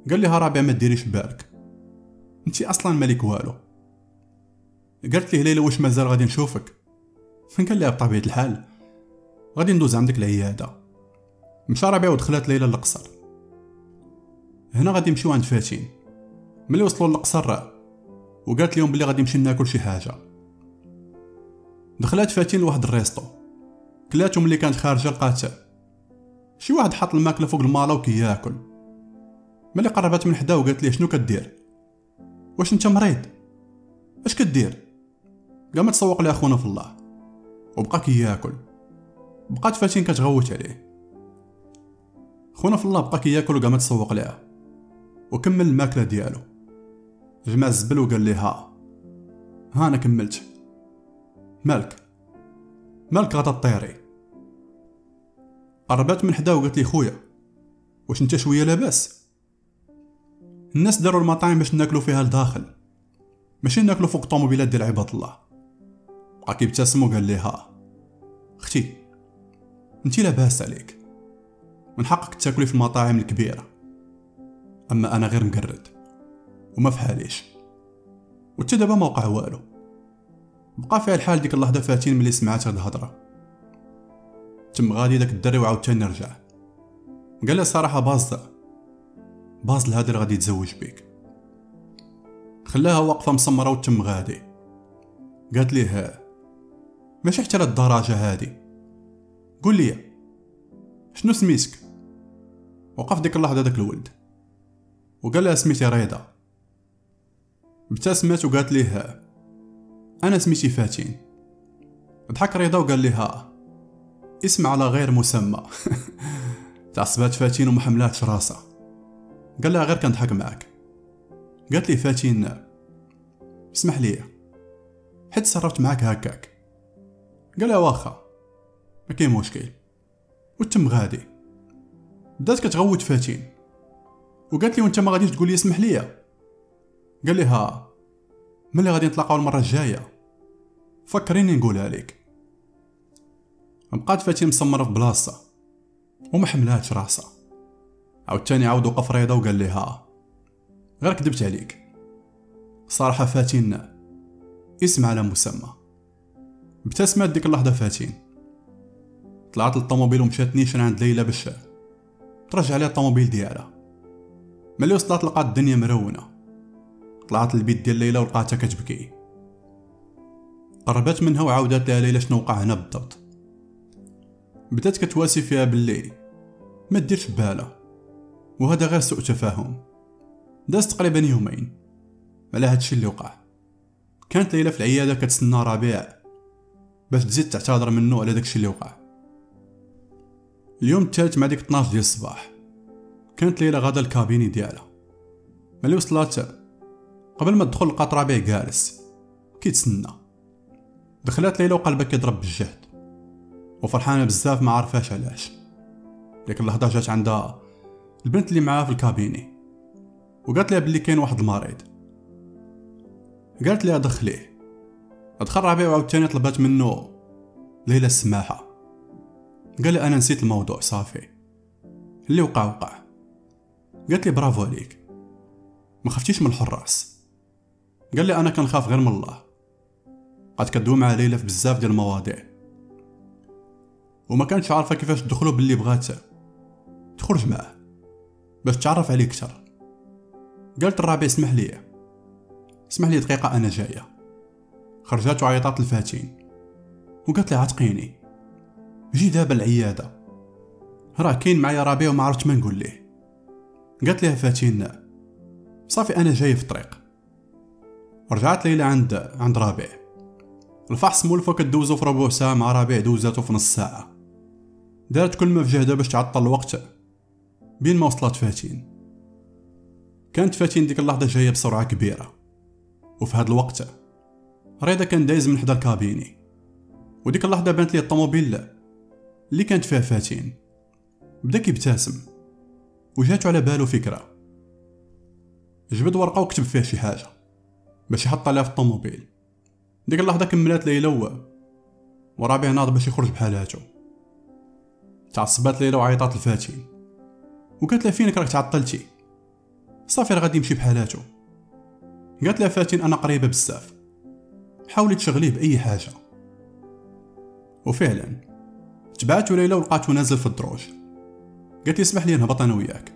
قال لي ربيع ما ديريش بالك انتي أصلا مالك والو. قالت ليه ليلى واش مازال غادي نشوفك؟ قال لها بطبيعة الحال. غادي ندوز عندك العيادة. مشى ربيع ودخلت ليلى للقصر. هنا غادي نمشيو عند فاتين. ملي وصلوا للقصر وقالت لهم بلي غادي نمشي ناكل شي حاجة. دخلات فاتين لواحد الريستو. كلاتهم اللي كانت خارجة لقات شي واحد حاط الماكلة فوق المالا وكياكل. ملي قربت من حدا وقالت ليه شنو كدير؟ واش انت مريض؟ اش كدير؟ قام ما تسوق لي أخونا في الله. وبقى كياكل. بقات فاتين كتغوت عليه. خونا في الله بقى كياكل وقام ما تسوق ليها. وكمل الماكلة ديالو. جمع الزبل وقال لي ها أنا كملت. مالك؟ مالك غادا طيري قربت من حدا وقالت لي خويا واش أنت شوية لاباس؟ الناس داروا المطاعم باش ناكلو فيها لداخل ماشي ناكلو فوق الطوموبيلات ديال عباد الله. بقى كيبتسم وقال لي ها أختي أنتي لاباس عليك. من حقك تاكلي في المطاعم الكبيرة. أما أنا غير مقرد. وما فحاليش وتا دابا ما وقع والو بقى فيها الحال ديك اللحظة فاتين ملي سمعت هاد الهضرة. تم غادي داك الدري وعاود تاني رجع قال لي الصراحه باز باز لهادي اللي غادي يتزوج بيك. خلاها واقفه مسمره وتم غادي. قالت ليه ماشي حتى للدرجه هادي. قول لي شنو سميتك وقف ديك اللحظة داك الولد. وقال لها سميتي رضا ابتسمت وقالت ليه أنا سميتي فاتين. ضحك رضا وقال لها اسم على غير مسمى. تعصبات فاتين وما حملاتش راسها. قال لها غير كنضحك معاك. قالت لي فاتين اسمح لي. حيت تصرفت معاك هكاك. قال لها واخا ما كاين مشكل. وتم غادي. بدات كتغوت فاتين. وقالت لي وانت ما غاديش تقول لي اسمح لي قال ها ملي غادي نتلاقاو المرة الجاية؟ فكريني نقولها لك. بقات فاتين مسمرة في بلاصة وما حملاتش راسها. عاوتاني عاود وقف ريضه وقال ها غير كدبت عليك. صراحة فاتين اسم على مسمى. ابتسمت ديك اللحظة فاتين طلعت للطوموبيل ومشات نيشان عند ليلى باش ترجع ليها الطوموبيل ديالها. ملي وصلت لقات الدنيا مرونه طلعت للبيت ديال ليلى ولقاتها كتبكي. قربت منها وعاودت لها ليلى شنو وقع هنا بالضبط. بدات كتواسي فيها بالليل. ما ديرش بالها. وهذا غير سوء تفاهم. داز تقريبا يومين. على هادشي اللي وقع. كانت ليلى في العيادة كتسنى ربيع. باش تزيد تعتذر منه على داكشي اللي وقع. اليوم الثالث مع ديك 12 ديال الصباح. كانت ليلى غادا الكابيني ديالها. ملي وصلت قبل ما تدخل لقات ربيع جالس كيتسنى. دخلت ليلى وقلبها كيضرب بالجهد. وفرحانة بزاف ما عرفاش علاش. ديك اللحظه جات عندها البنت اللي معاها في الكابيني. وقالت لها بلي كاين واحد المريض. قالت لها دخليه دخل ربيع وعاوتاني طلبات منه ليلى السماحة. قال أنا نسيت الموضوع صافي. اللي وقع وقع. قالت لي برافو عليك. ما خفتيش من الحراس. قال لي أنا كنخاف غير من الله. قد كدوي مع ليلى في بزاف ديال المواضيع. وما كانتش عارفة كيفاش تدخلو باللي بغات تخرج معاه. باش تعرف عليه كتر قالت الرابع اسمح لي. اسمح لي دقيقة أنا جاية. خرجات وعيطات لفاتين وقالت لي عتقيني. جي دابا العيادة. راه كاين معايا ربيع وما عرفت ما نقول ليه. قالت لها فاتين صافي أنا جاي في الطريق. رجعت ليلى عند عند ربيع الفحص مولفه كدوزو في ربع ساعة مع ربيع دوزاتو في نص ساعة. دارت كل ما في جهدها باش تعطل الوقت بين ما وصلت فاتين. كانت فاتين ديك اللحظة جاية بسرعة كبيرة. وفي هاد الوقت ريدا كان دايز من حدا ال cabinet. وديك اللحظة بانت لي الطوموبيل اللي كانت فيها فاتين. بدأ كيبتسم. وجاتو على بالو فكرة. جبد ورقة وكتب فيها شي حاجة. باش يحط عليها في الطوموبيل. ديك اللحظة كملات ليلى ورابع ناض باش يخرج بحالاتو تعصبات ليلى وعيطات لفاتين وقالت لها فينك راك تعطلتي؟ صافي راه غادي يمشي بحالاتو قالت لها فاتين أنا قريبة بزاف. حاولي تشغليه بأي حاجة. وفعلا تبعتو ليلى ولقاتو نازل في الدروج. قالت لي اسمح لي نهبط أنا وياك.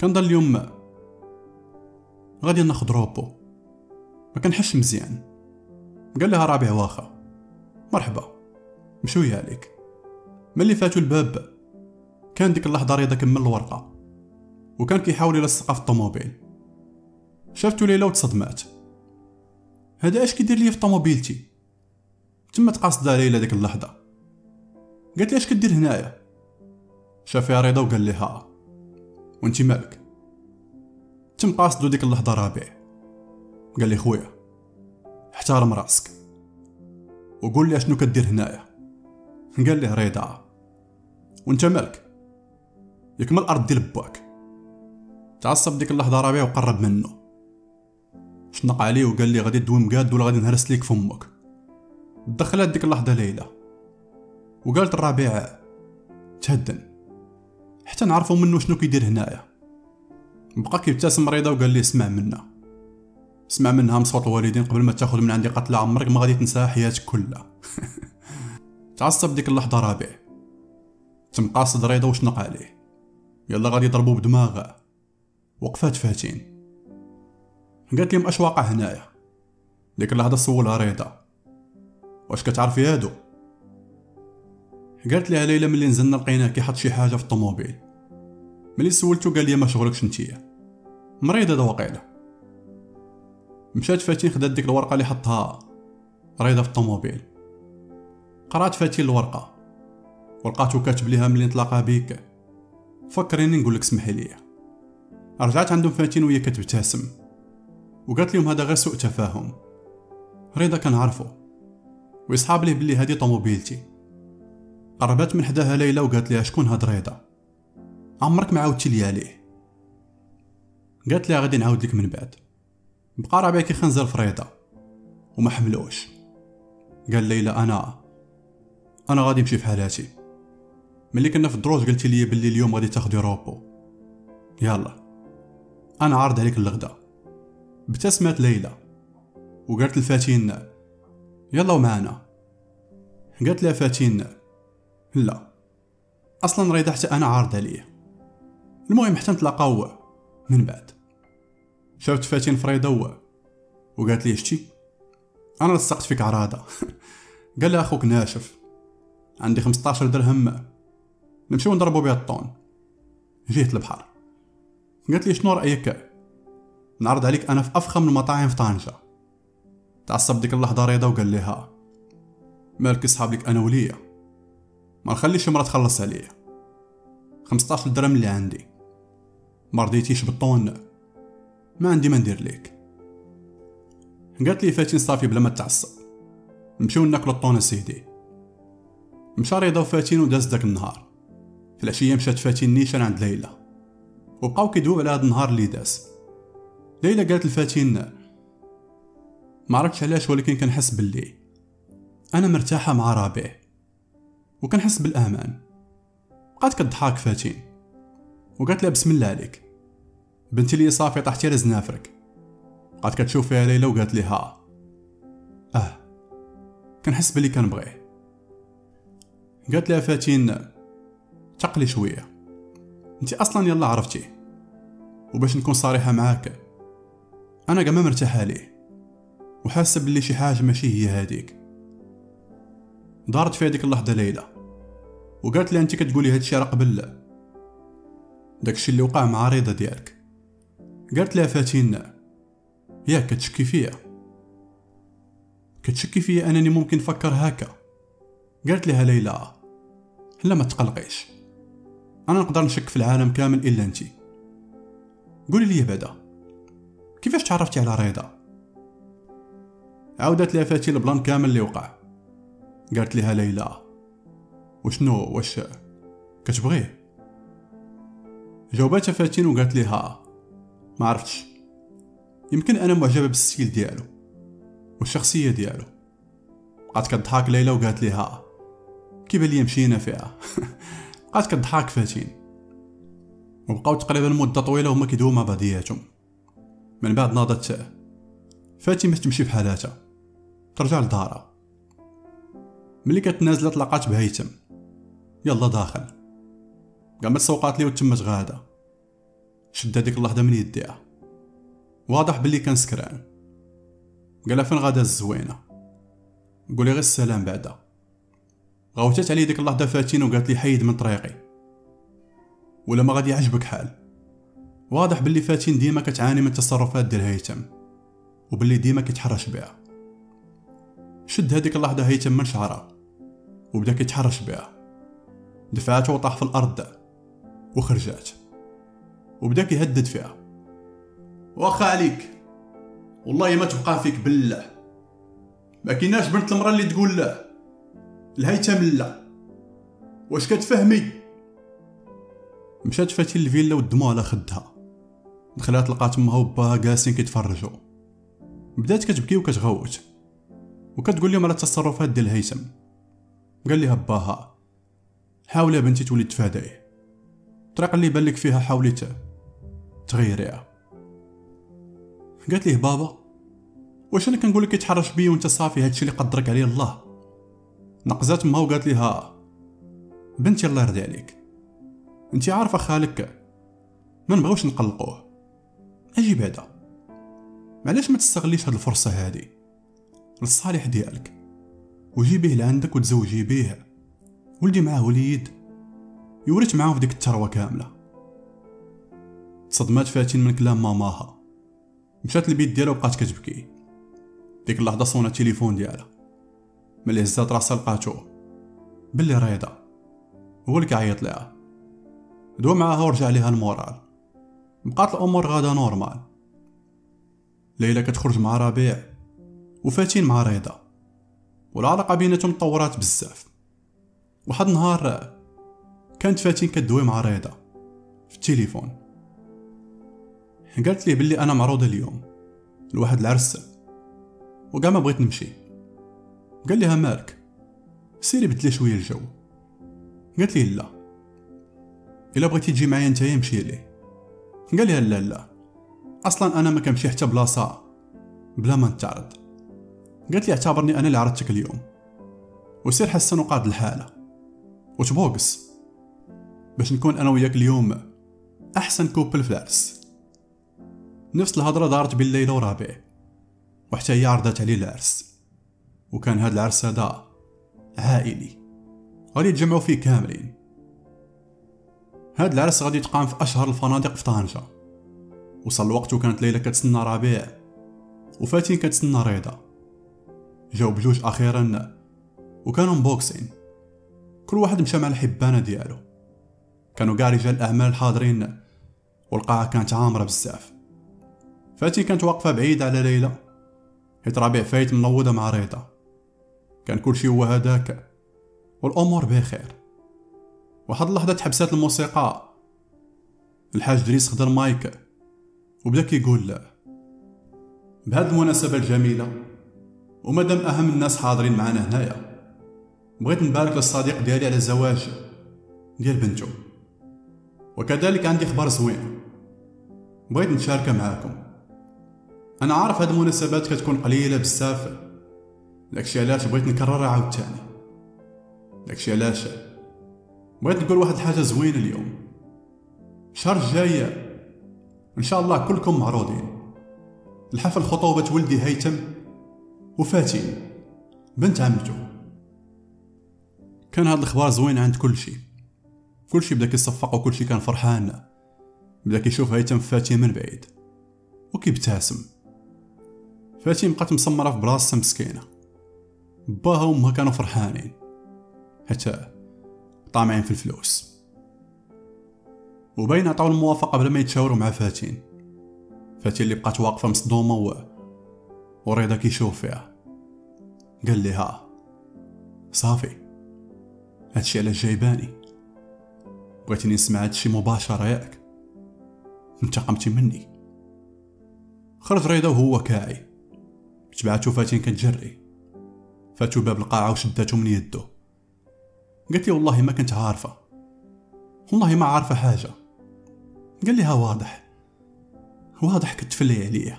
كنضل اليوم غادي ناخذ روبو. ما كنحش مزيان. قال لها رابع واخا. مرحبا. مشوية عليك ملي فاتو الباب؟ كان ديك اللحظة رضا كمل الورقة. وكان كيحاول يلصقها في الطوموبيل. شافتو ليلى وتصدمات. هذا اش كيدير ليا في طوموبيلتي؟ تمات قاصداه ليلى ديك اللحظة. قالت لي اش كدير هنايا؟ شافها رضا وقال لها وأنتي مالك؟ تم قاصدو ديك اللحظة ربيع. قال لي خويا احترم رأسك. وقول لي أشنو كدير هنايا. قال لي رضا وأنت مالك؟ ياكما الأرض ديال باك تعصب ديك اللحظة رابع وقرب منه. شنق عليه وقال لي غادي تدوي مقاد ولا غادي نهرس ليك فمك دخلت ديك اللحظة ليلى. وقالت الربيع تهدن. حتى نعرفو منو شنو كيدير هنايا. بقى كيبتسم مريضة وقال لي اسمع منا. اسمع منها مصوت الوالدين قبل ما تاخذ من عندي قتل عمرك ما غادي تنساها حياتك كلها. تعصب ديك اللحظة رابع. تم قاصد ريضة وشنق عليه يلا غادي يضربو بدماغه. وقفات فاتين. قالت لهم اش واقع هنايا؟ ديك اللحظة سولها ريضة واش كتعرفي هادو؟ قالت لها ليلى ملي نزلنا لقيناه كيحط شي حاجة في الطوموبيل. ملي سولتو قال لي ما شغلكش نتيا مريض هذا واقيلا مشات فاتين خدات ديك الورقة اللي حطها ريضة في الطوموبيل. قرأت فاتين الورقة. ولقاتو كاتب ليها ملي نتلاقى بيك. فكريني نقول لك سمحي لي رجعت عندهم فاتين وهي كتبتسم وقالت لهم هذا غير سوء تفاهم. رضا كنعرفو. ويصحاب ليه بلي هادي طوموبيلتي. قربت من حداها ليلى وقالت لها شكون هاد رضا عمرك ما عاودتي لي عليه قالت لها غادي نعاود لك من بعد. بقى ربيع كيخنزر في رضا وما حملوش. قال ليلى أنا أنا غادي نمشي في حالاتي. ملي كنا في الدروج قلتي لي بلي اليوم غادي تاخدي روبو. يلا. أنا عارض عليك الغدا ابتسمت ليلى وقالت لفاتين يلا ومعنا. قالت لها فاتين لا. أصلا ريضة حتى أنا عارض عليه المهم حتى نتلاقاو من بعد. شافت فاتين في ريضة وقالت لي شتي أنا لصقت فيك عراضة قال لها أخوك ناشف. عندي 15 درهم. نمشيو نضربو بها الطون. جيت البحر قالت لي شنو رأيك؟ نعرض عليك أنا في أفخم المطاعم في طنجة. تعصب ديك اللحظة ريضة وقال لها مالك يصحاب لك أنا وليا. ما نخليش مرا تخلص عليا. 15 درهم اللي عندي. ما رضيتيش بالطون. ما عندي ما ندير ليك. قالت لي فاتين صافي بلا ما تعصب. نمشيو ناكلو الطون سيدي. مشى رضا وفاتين وداز داك النهار. في العشية مشات فاتين نيشان عند ليلى. وبقاو كيدويو على هاد النهار اللي داز. ليلى قالت لفاتين ما عرفتش علاش ولكن كنحس باللي. أنا مرتاحة مع رابع وكنحس بالآمان. بقات كضحك فاتين وقالت لها بسم الله عليك. بنتي لي صافي طحتي على زنافرك. بقات كتشوف فيها ليلى وقالت لها آه كنحس بلي كنبغيه قالت لها فاتين تقلي شوية. انت أصلا يلا عرفتي. وباش نكون صريحة معاك أنا كاع ما مرتاحة ليه وحاسة بلي شي حاجة ماشي هي هذيك دارت في هذيك اللحظة ليلى. وقالت لي انت كتقولي هادشي راه قبل داكشي اللي وقع مع رضا ديالك. قالت لها فاتين ياك كتشكي فيا. كتشكي فيا أنني ممكن نفكر هكا. قالت لها ليلى لا ما تقلقيش. أنا نقدر نشك في العالم كامل إلا انت قولي لي بعدا كيفاش تعرفتي على رضا؟ عاودت لها فاتين ال plan كامل اللي وقع. قالت لها ليلى وشنو؟ واش كتبغيه جاوباتها فاتين وقالت لها ما عرفتش. يمكن أنا معجبة بال style ديالو والشخصية ديالو. بقات كضحك ليلى وقالت لها كيبان لي مشينا فيها؟ بقات كضحك فاتين. وبقاو تقريبا مدة طويلة هما كيدويو مع بعضياتهم. من بعد ناضت فاتن باش تمشي بحالاتها. ترجع لدارها. ملي كتنازل تلاقات بهيتم. يلا داخل. قام تسوقات لي وتمت غاده شد هذيك اللحظة من يديها. واضح بلي كان سكران. قال فين غادا الزوينة؟ قولي غير السلام بعدا. غوتات عليه ديك اللحظة فاتين وقالت لي حيد من طريقي. ولا ما غادي يعجبك حال. واضح بلي فاتين ديما كتعاني من التصرفات ديال هيثم وبلي ديما كيتحرش بها. شد هذيك اللحظة هيثم من شعرها. وبدا كيتحرش بها. دفعته وطاح في الأرض وخرجات وبدا كيهدد فيها. واخا عليك. والله ما تبقى فيك بالله. ما كيناش بنت المرا اللي تقول لا. الهيثم لا واش كتفهمي؟ مشات فاتي الفيلا والدموع على خدها. دخلات لقات أمها وباها جالسين كيتفرجوا. بدات كتبكي وكتغوت. وكتقول لهم على التصرفات ديال هيثم قال لها باها حاولي بنتي تولي تفاديه الطريقة اللي بان لك فيها حاولي تغيريها. قالت ليه بابا واش أنا كنقول لك يتحرش بيا وأنت صافي؟ هادشي اللي قدرك عليه الله. نقزات ما وقالت لها بنتي الله يرضي عليك. انت عارفة خالك. ما نبغيوش نقلقوه. أجي بعدا معلاش ما تستغليش هاد الفرصة هادي. للصالح ديالك. وجيبيه لعندك وتزوجي بيه ولدي معاه وليد. يوريت معاه في ديك الثروة كاملة. تصدمات فاتن من كلام ماماها. مشات للبيت ديالها وبقات كتبكي. ديك اللحظة صونا التليفون ديالها. ملي هزات راسها لقاتو. بلي رضا. هو اللي كيعيط ليها دوا معاها ورجع ليها ال moral. بقات الأمور غادا normal. ليلى كتخرج مع ربيع. وفاتين مع رضا والعلاقة بيناتهم طورات بزاف. واحد النهار كانت فاتين كدوي مع رضا في التليفون. قالت لي بلي أنا معروضة اليوم. لواحد العرس. وكاع ما بغيت نمشي. قال لها مالك؟ سيري بدلي شوية الجو. قالت لي لا. إلا بغيتي تجي معايا نتايا مشي ليه قال لها لا لا. أصلا أنا ما كنمشي حتى بلاصة بلا ما نتعرض. قالت لي اعتبرني أنا اللي عرضتك اليوم. وسير حسن وقاد الحالة. وتبوقس باش نكون أنا وياك اليوم أحسن كوبل في العرس نفس الهضرة دارت بين ليلى وربيع وحتى هي عرضت عليه العرس. وكان هاد العرس هذا عائلي. غادي يتجمعوا فيه كاملين. هاد العرس غادي يتقام في أشهر الفنادق في طنجة. وصل الوقت وكانت ليلى كتسنى ربيع وفاتين كتسنى رضا. جاو بجوج أخيرا وكانوا مبوكسين. كل واحد مشى مع الحبانة ديالو كانوا كاع رجال الاعمال حاضرين والقاعة كانت عامرة بزاف فاتين كانت واقفة بعيد على ليلى. حيت ربيع فايت منوضة مع رضا كان كل شيء هو هداك. والأمور بخير. واحد اللحظه تحبسات الموسيقى. الحاج دريس خد المايك وبدا كيقول بهاد المناسبة الجميلة. ومادام أهم الناس حاضرين معنا هنايا بغيت نبارك للصديق ديالي على الزواج ديال بنته. وكذلك عندي خبر زوين بغيت نشاركه معاكم. أنا عارف هاد المناسبات كتكون قليلة بزاف داكشي علاش بغيت نكررها عاوتاني داكشي علاش؟ بغيت نقول واحد الحاجة زوينة اليوم. الشهر الجاي إن شاء الله كلكم معروضين. الحفل خطوبة ولدي هيثم وفاتين بنت عمته كان هاد الخبار زوين عند كل شي. كل شي بدا كيصفق وكل شي كان فرحان. بدا كيشوف هيثم فاتين من بعيد وكيبتسم. فاتين بقات مسمرة في بلاصتها مسكينة. باها وامها كانوا فرحانين. حتى طامعين في الفلوس. وبين عطاو الموافقة بلا ما يتشاوروا مع فاتين فاتين اللي بقات واقفة مصدومة و وريضا كيشوف فيها. قال لي ها صافي هادشي علاش جايباني؟ بغيتيني نسمع هادشي مباشرة ياك. انتقمتي مني. خرج ريضا وهو كاعي. تبعاتو فاتين كتجري فاتو باب القاعة وشداتو من يدو. قالت لي والله ما كنت عارفة. والله ما عارفة حاجة. قال لي ها واضح. واضح كتفلي عليا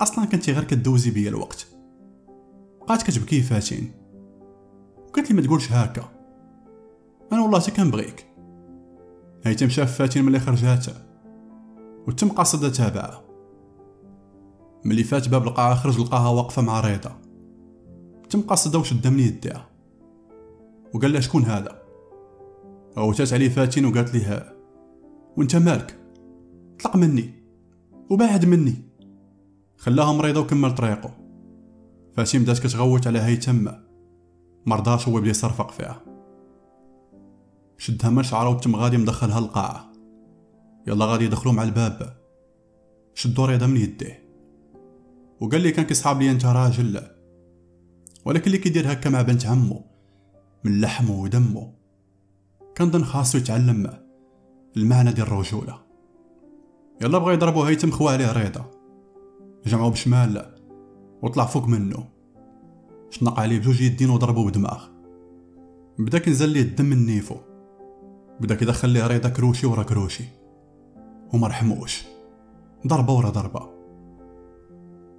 أصلا كنتي غير كدوزي بيا الوقت. بقات كتبكي فاتين وقالت لي ما تقولش هكا. أنا والله حتى كنبغيك هيتم شاف فاتين ملي خرجات وتم قاصدة تابعها ملي فات باب القاعة خرج لقاها واقفة مع ريضة تم قاصدة وشدها من يديها. وقال لها شكون هذا؟ غوتات عليه فاتين وقالت ليه وأنت مالك؟ طلق مني. وبعد مني. خلاها مريضة وكمل طريقه. فاتين بدات كتغوت على هيثم مرضاش هو بدا يصرفق فيها. شدها من شعرها وتم غادي مدخلها القاعة يلا غادي يدخلوا مع الباب. شدو ريضة من يديه وقال لي كان كيصحاب لي انت راجل. ولكن اللي كيدير هكا مع بنت عمو. من لحمه ودمه. كنظن خاصو يتعلم المعنى ديال الرجولة. يلا بغا يضربو هيتم خوا عليه ريضة جمعو بشمال. وطلع فوق منه. شنق عليه بجوج يدين وضربو بدماغ. بدا كنزل ليه الدم من نيفو. بدا كيدخل ليه ريضة كروشي ورا كروشي. وما رحموش. ضربة ورا ضربة.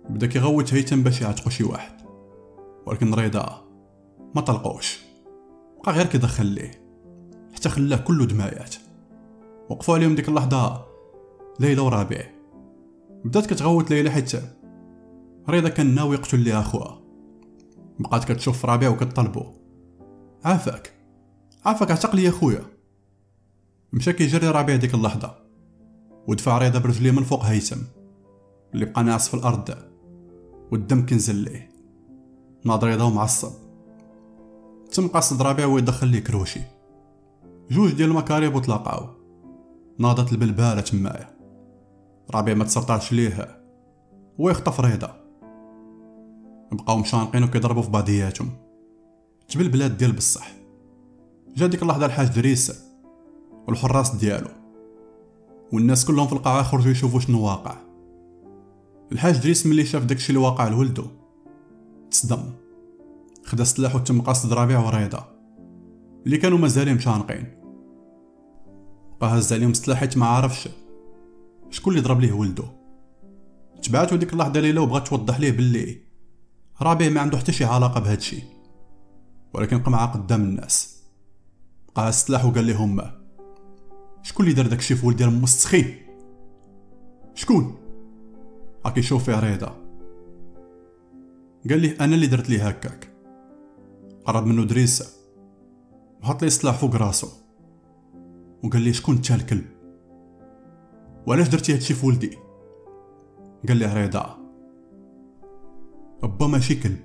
بدا كيغوت هيتم باش يعتقو شي واحد. ولكن رضا ما طلقوش. بقى غير كيدخل ليه. حتى خلاه كله دمايات. وقفوا عليهم ديك اللحظة ليلى وربيع. بدات كتغوت ليلى حيت رضا كان ناوي يقتل ليها خوها بقات كتشوف ربيع وكتطلبو عافاك. عافاك اعتق لي خويا. مشى كيجري ربيع ديك اللحظة. ودفع رضا برجليه من فوق هيثم. اللي بقى ناعس في الأرض. والدم كنزل ليه. ناض رضا ومعصب. تم قصد ربيع ويدخل ليه كروشي جوج ديال المكاريب وتلاقاو ناضت البلبالة تمايا. ربيع ما تسرطعش ليه ويخطف رضا. بقاو مشانقين وكيضربوا في بعضياتهم تبل البلاد ديال بصح. جا ديك اللحظة الحاج دريس والحراس ديالو. والناس كلهم في القاعة خرجوا يشوفوا شنو واقع. الحاج دريس ملي شاف داكشي اللي واقع لولدو تصدم. خدا السلاح وتم قصد ربيع وريضة اللي كانوا مازالين مشانقين. بقى هز عليهم السلاح حيت ما عارفش شكون اللي ضرب ليه ولدو. تبعاتو ديك اللحظة ليلى وبغات توضح ليه باللي رابع ما عنده حتى شي علاقة بهادشي ولكن قمعة قدام الناس. بقى السلاح وقال لهم شكون اللي دار داكشي في ولدي؟ المستخي شكون؟ راكي شوف فيه رضا. قال لي أنا اللي درت ليه هكاك. قرب منو دريسة. وحط لي السلاح فوق راسو وقال لي شكون انت الكلب؟ وعلاش درتي هادشي في ولدي؟ قال لي رضا. با ماشي كلب.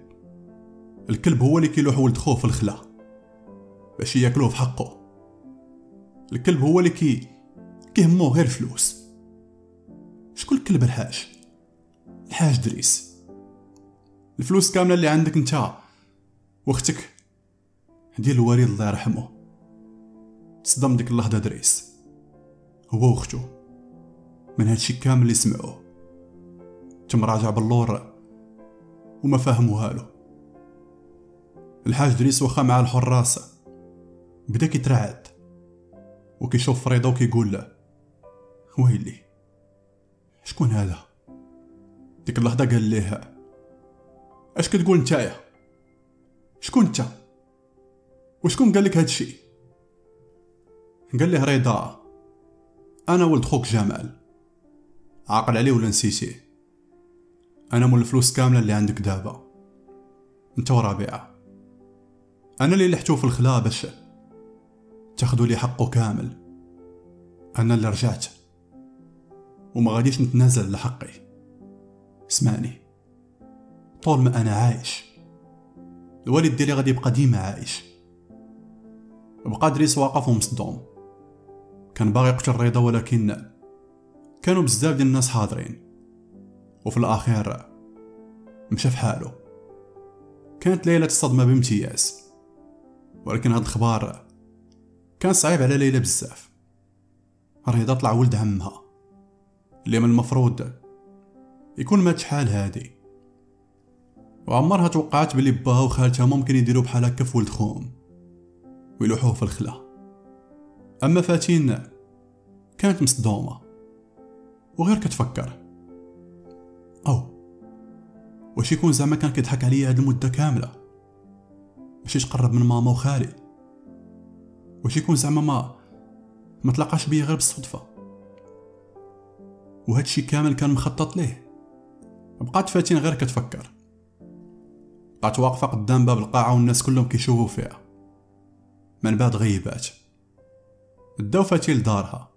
الكلب هو اللي كيلوح ولد خوه في الخلا. باش ياكلوه في حقه الكلب هو اللي كي كيهمو غير الفلوس شكون الكلب الحاج؟ الحاج دريس. الفلوس كاملة اللي عندك انت واختك. ديال الوالد الله يرحمه. تصدم ديك اللحظة دريس. هو واختو. من هادشي كامل اللي سمعوه. تم راجع باللور. وما فهموها له. الحاج دريس واخا مع الحراسة بدا كيترعد. وكيشوف فريضة وكيقول له ويلي شكون هذا؟ ديك اللحظة قال ليها أش كتقول نتايا شكون انت وشكون قال لك هادشي قال ليه رضا أنا ولد خوك جمال. عاقل عليه ولا نسيتيه؟ أنا مول الفلوس كاملة اللي عندك دابا أنت ورابعه أنا اللي لحتو في الخلا باش تاخدو لي حقه كامل. أنا اللي رجعت. وما غاديش نتنازل لحقي. اسمعني. طول ما أنا عايش. الوالد ديالي غادي يبقى ديما عايش. بقى دريس واقف ومصدوم. كان باغي يقتل رضا ولكن كانوا بزاف ديال الناس حاضرين. وفي الأخير مشى في حاله. كانت ليلى تصدمة بامتياز ولكن هاد الخبار كان صعيب على ليلى بزاف. رضا طلع ولد عمها اللي من المفروض يكون مات شحال هادي. وعمرها توقعت بلي باها وخالتها ممكن يديروا بحال هكا في ولد خوهم ويلوحوه في الخلا. أما فاتين كانت مصدومة وغير كتفكر. أو. واش يكون زعما كان كيضحك عليا هاد المدة كاملة؟ باش يتقرب من ماما وخالي؟ واش يكون زعما ما ما تلاقاش بيا غير بالصدفة؟ وهادشي كامل كان مخطط ليه؟ بقات فاتين غير كتفكر بقات واقفة قدام باب القاعة والناس كلهم كيشوفوا فيها. من بعد غيبات. داو فاتين لدارها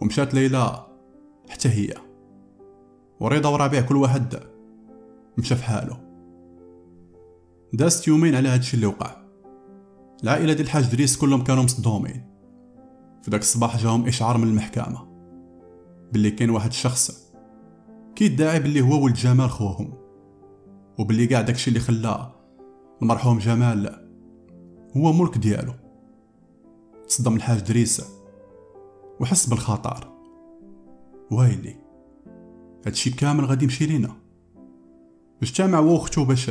ومشات ليلى حتى هي. ورضا وربيع كل واحد مشى في حاله. دازت يومين على هادشي اللي وقع. العائلة ديال الحاج دريس كلهم كانوا مصدومين. في داك الصباح جاهم إشعار من المحكمة. باللي كاين واحد الشخص كيدعي باللي هو ولد جمال خوهم. وباللي قاع داكشي اللي خلاه المرحوم جمال هو ملك ديالو. تصدم الحاج دريس وحس بالخطر. ويلي؟ هادشي كامل غادي يمشي لينا. اجتمع هو وختو باش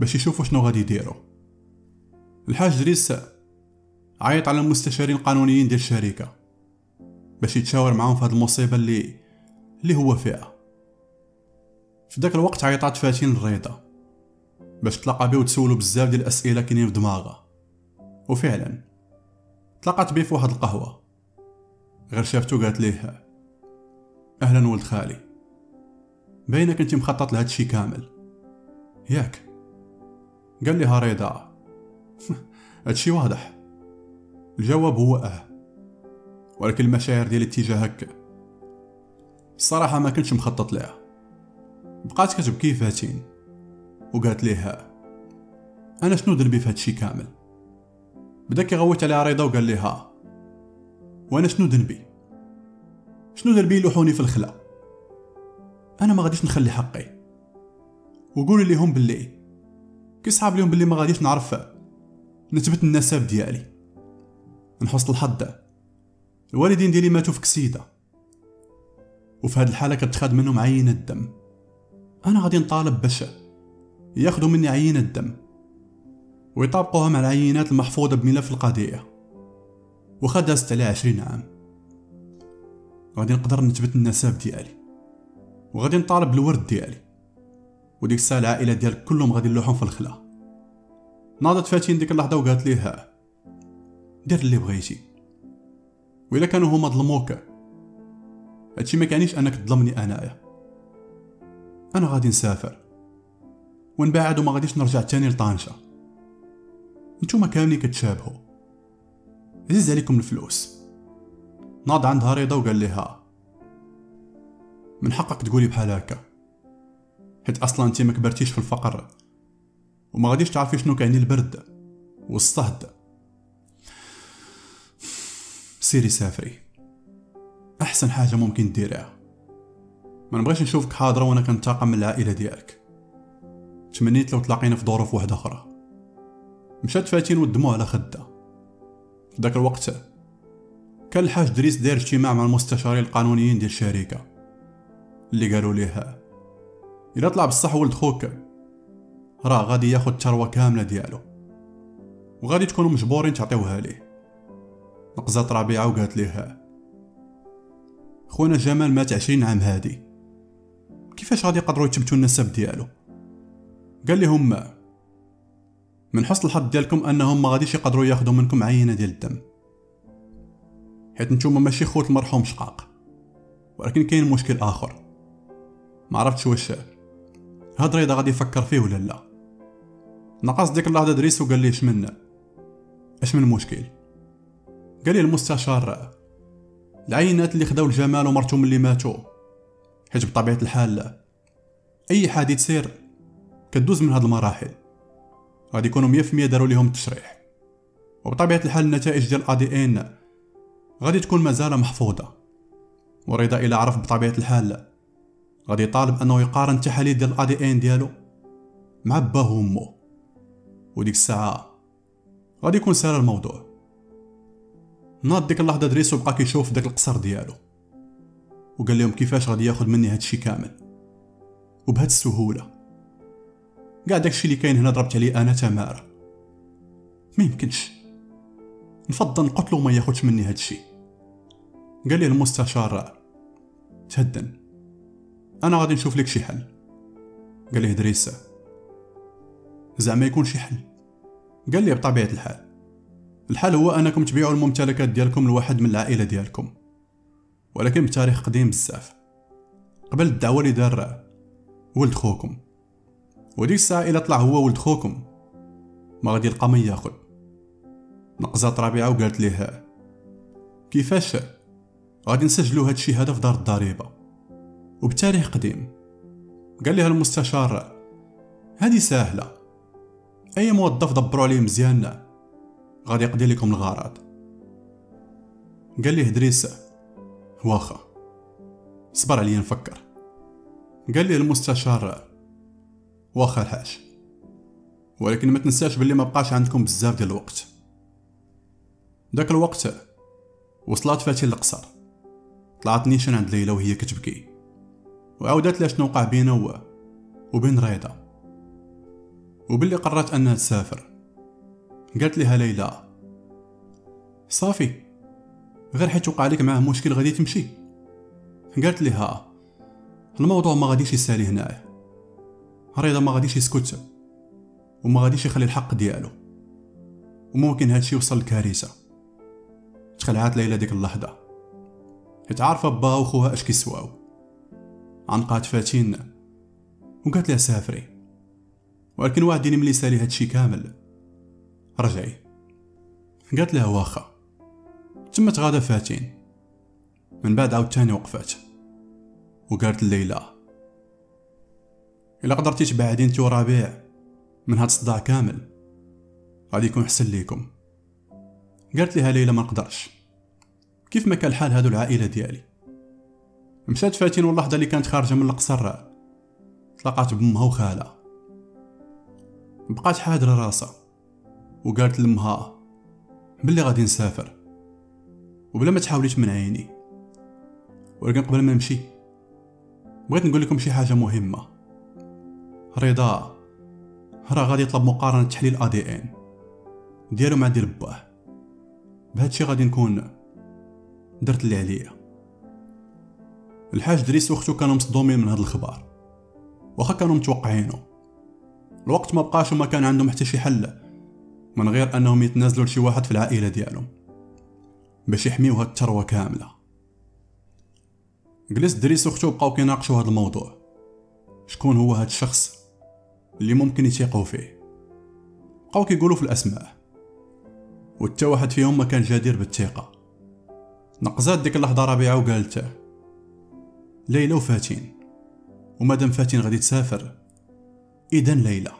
باش يشوفوا شنو غادي يديروا الحاج دريس عيط على المستشارين القانونيين ديال الشركة باش يتشاور معاهم في هاد المصيبة اللي اللي هو فيها. في ذاك الوقت عيطات فاتين للرضا باش تلاقى بيه وتسولو بزاف ديال الأسئلة كاينين في دماغها. وفعلا تلاقات بيه في واحد القهوة غير شافتو قالت ليه أهلا ولد خالي. باينه كنتي مخطط لهاد الشي كامل. ياك. قال لها رضا. هادشي واضح. الجواب هو أه. ولكن المشاعر ديالي اتجاهك الصراحة ما كنتش مخطط لها. بقات كتبكي فاتين وقالت ليها أنا شنو ذنبي في هادشي كامل؟ بدا كيغوت عليها رضا وقال لها وأنا شنو ذنبي شنو ذنبي يلوحوني في الخلا أنا ما غاديش نخلي حقي. وقولي ليهم باللي. كي صحاب ليهم باللي ما غاديش نعرف نثبت النسب ديالي. من الحظ الوالدين ديالي ماتوا في كسيدة. وفي هاد الحالة كتخاد منهم عينة الدم. أنا غادي نطالب باش ياخذوا مني عينة الدم. ويطابقوها مع العينات المحفوظة بملف القضية. وخا دازت عشرين عام. غادي نقدر نثبت النسب ديالي. وغادي نطالب بالورد ديالي. وديك الساعة العائلة ديالك كلهم غادي نلوحهم في الخلا. ناضت فاتين ديك اللحظة وقالت ليه دير اللي بغيتي. وإلا كانوا هما ظلموك. هادشي ما كيعنيش أنك تظلمني أنايا. أنا غادي نسافر. ونبعد وما غاديش نرجع تاني لطنجة. نتوما كاملين كتشابهوا. عزيز عليكم الفلوس. ناض عندها رضا وقال لها. من حقك تقولي بحال هكا حيت أصلا انت ما كبرتيش في الفقر وما غاديش تعرفي شنو كيعني البرد والصهد. سيري سافري أحسن حاجة ممكن ديريها ما نبغيش نشوفك حاضرة وأنا كنتاقم من العائلة ديالك. تمنيت لو تلاقينا في ظروف واحدة أخرى. مشات فاتين والدموع على خدها في ذاك الوقت كان الحاج دريس داير اجتماع مع المستشارين القانونيين ديال الشركة. اللي قالوا ليه إلا طلع بصح ولد خوك راه غادي ياخد الثروة كاملة ديالو. وغادي تكونوا مجبورين تعطيوها ليه. نقزات ربيعة وقالت ليه خونا جمال مات عشرين عام هادي. كيفاش غادي يقدروا يثبتوا النسب ديالو؟ قال لهم من حسن الحظ ديالكم أنهم ما غاديش يقدروا ياخذوا منكم عينة ديال الدم. حيت نتوما ماشي خوت المرحوم شقاق. ولكن كاين مشكل آخر. ما عرفتش واش. هاد رضا غادي يفكر فيه ولا لا؟ نقص ديك اللحظة دريس وقال لي اش من اش من مشكل؟ قال لي المستشار العينات اللي خداو الجمال ومرتو اللي ماتوا. حيت بطبيعة الحال أي حادث سير كدوز من هاد المراحل. غادي يكونوا مية في المية داروا ليهم التشريح. وبطبيعة الحال النتائج ديال الادي ان غادي تكون مازال محفوظة. ورضا إلى عرف بطبيعة الحال. غادي يطالب أنه يقارن التحاليل ديال الادي ان ديالو مع باه وأمه. وديك الساعة غادي يكون سهل الموضوع. ناض ديك اللحظة دريس وبقى كيشوف داك القصر ديالو. وقال لهم كيفاش غادي ياخذ مني هادشي كامل. وبهاد السهولة. كاع داكشي اللي كاين هنا ضربت عليه أنا تماره ما يمكنش. نفضل نقتلو ما ياخدش مني هادشي. قال لي المستشار تهدن. أنا غادي نشوف لك شي حل. قال لي دريسه زعما يكون شي حل. قال لي بطبيعة الحال الحال هو أنكم تبيعوا الممتلكات ديالكم لواحد من العائلة ديالكم. ولكن بتاريخ قديم بزاف. قبل الدعوة اللي دار ولد خوكم. وديك الساعة الا طلع هو ولد خوكم. ما غادي يلقى من ياخد. نقزات ربيعه وقالت ليه كيفاش؟ غادي نسجلوا هادشي هذا في دار الضريبة. وبتاريخ قديم. قال لها المستشار هذه سهله أي موظف دبروا عليه مزيان غادي يقضي لكم الغرض. قال لي دريس واخا صبر عليا نفكر. قال لي المستشار واخا الحاج. ولكن ما تنساش باللي ما بقاش عندكم بزاف ديال الوقت. داك الوقت وصلات فاتي للقصر. طلعت نيشان عند ليلى وهي كتبكي. وعاودت لها شنو وقع بينه و... وبين رضا وباللي قررت أنها تسافر. قالت لها ليلى صافي غير حيت وقع لك معاه مشكل غادي تمشي. قالت لها الموضوع ما غاديش يسالي هنايا. رضا ما غاديش يسكت وما غاديش يخلي الحق ديالو. وممكن هادشي يوصل لكارثة. تخلعات ليلى ديك اللحظة. حيت عارفة باها وخوها اش كيسواو. عنقات فاتين وقالت لها سافري. ولكن وعديني ملي سالي هادشي كامل. رجعي. قالت لها واخا. تم تغادى فاتين من بعد عاود تاني وقفات. وقالت ليلى إلا قدرتي تبعدي انت وربيع من هاد الصداع كامل. غادي يكون حسن ليكم. قالت لها ليلى ما نقدرش. كيف ما كان الحال هادو العائلة ديالي. مشات فاتين واللحظه اللي كانت خارجة من القصر تلاقات بامها وخالها بقات حادرة راسها. وقالت لامها بلي غادي نسافر. وبلا ما تحاولي من عيني. ولكن قبل ما نمشي بغيت نقول لكم شي حاجة مهمة. رضا راه غادي يطلب مقارنة تحليل ا دي ان ديالو مع ديال باه بهادشي غادي نكون درت اللي عليا. الحاج دريس وختو كانوا مصدومين من هاد الخبر واخا كانوا متوقعينه. الوقت ما بقاش وما كان عندهم حتى شي حل من غير أنهم يتنازلوا لشي واحد في العائلة ديالهم. باش يحميو هاد الثروة كاملة. جلس دريس وختو بقاو كيناقشوا هاد الموضوع. شكون هو هاد الشخص اللي ممكن يثيقوا فيه؟ بقاو كيقولوا في الأسماء. وتا واحد فيهم ما كان جدير بالثقة. نقزات ديك اللحظة ربيعة وقالت ليلى وفاتين ومادام فاتين غادي تسافر اذا ليلى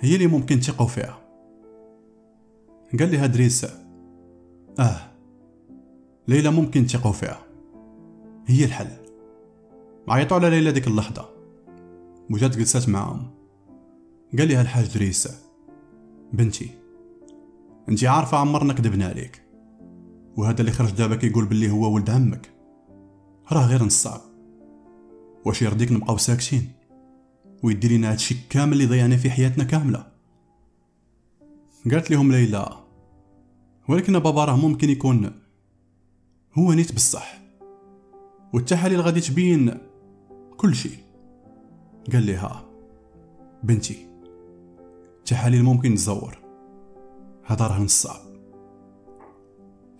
هي اللي ممكن تثقوا فيها. قال لها دريس آه ليلى ممكن تثقوا فيها هي الحل. عيطوا على ليلى ديك اللحظة وجات جلست معاهم. قال لها الحاج دريس بنتي انتي عارفة عمرنا كذبنا عليك. وهذا اللي خرج دابا كيقول باللي هو ولد عمك. راه غير نصعب واش يرضيك نبقاو ساكتين؟ ويدي لينا هادشي كامل اللي ضيعنا في حياتنا كاملة. قالت لهم ليلى ولكن بابا راه ممكن يكون هو نيت بصح. والتحاليل غادي تبين كل شيء. قال لها بنتي التحاليل ممكن تزور. هذا راه نصعب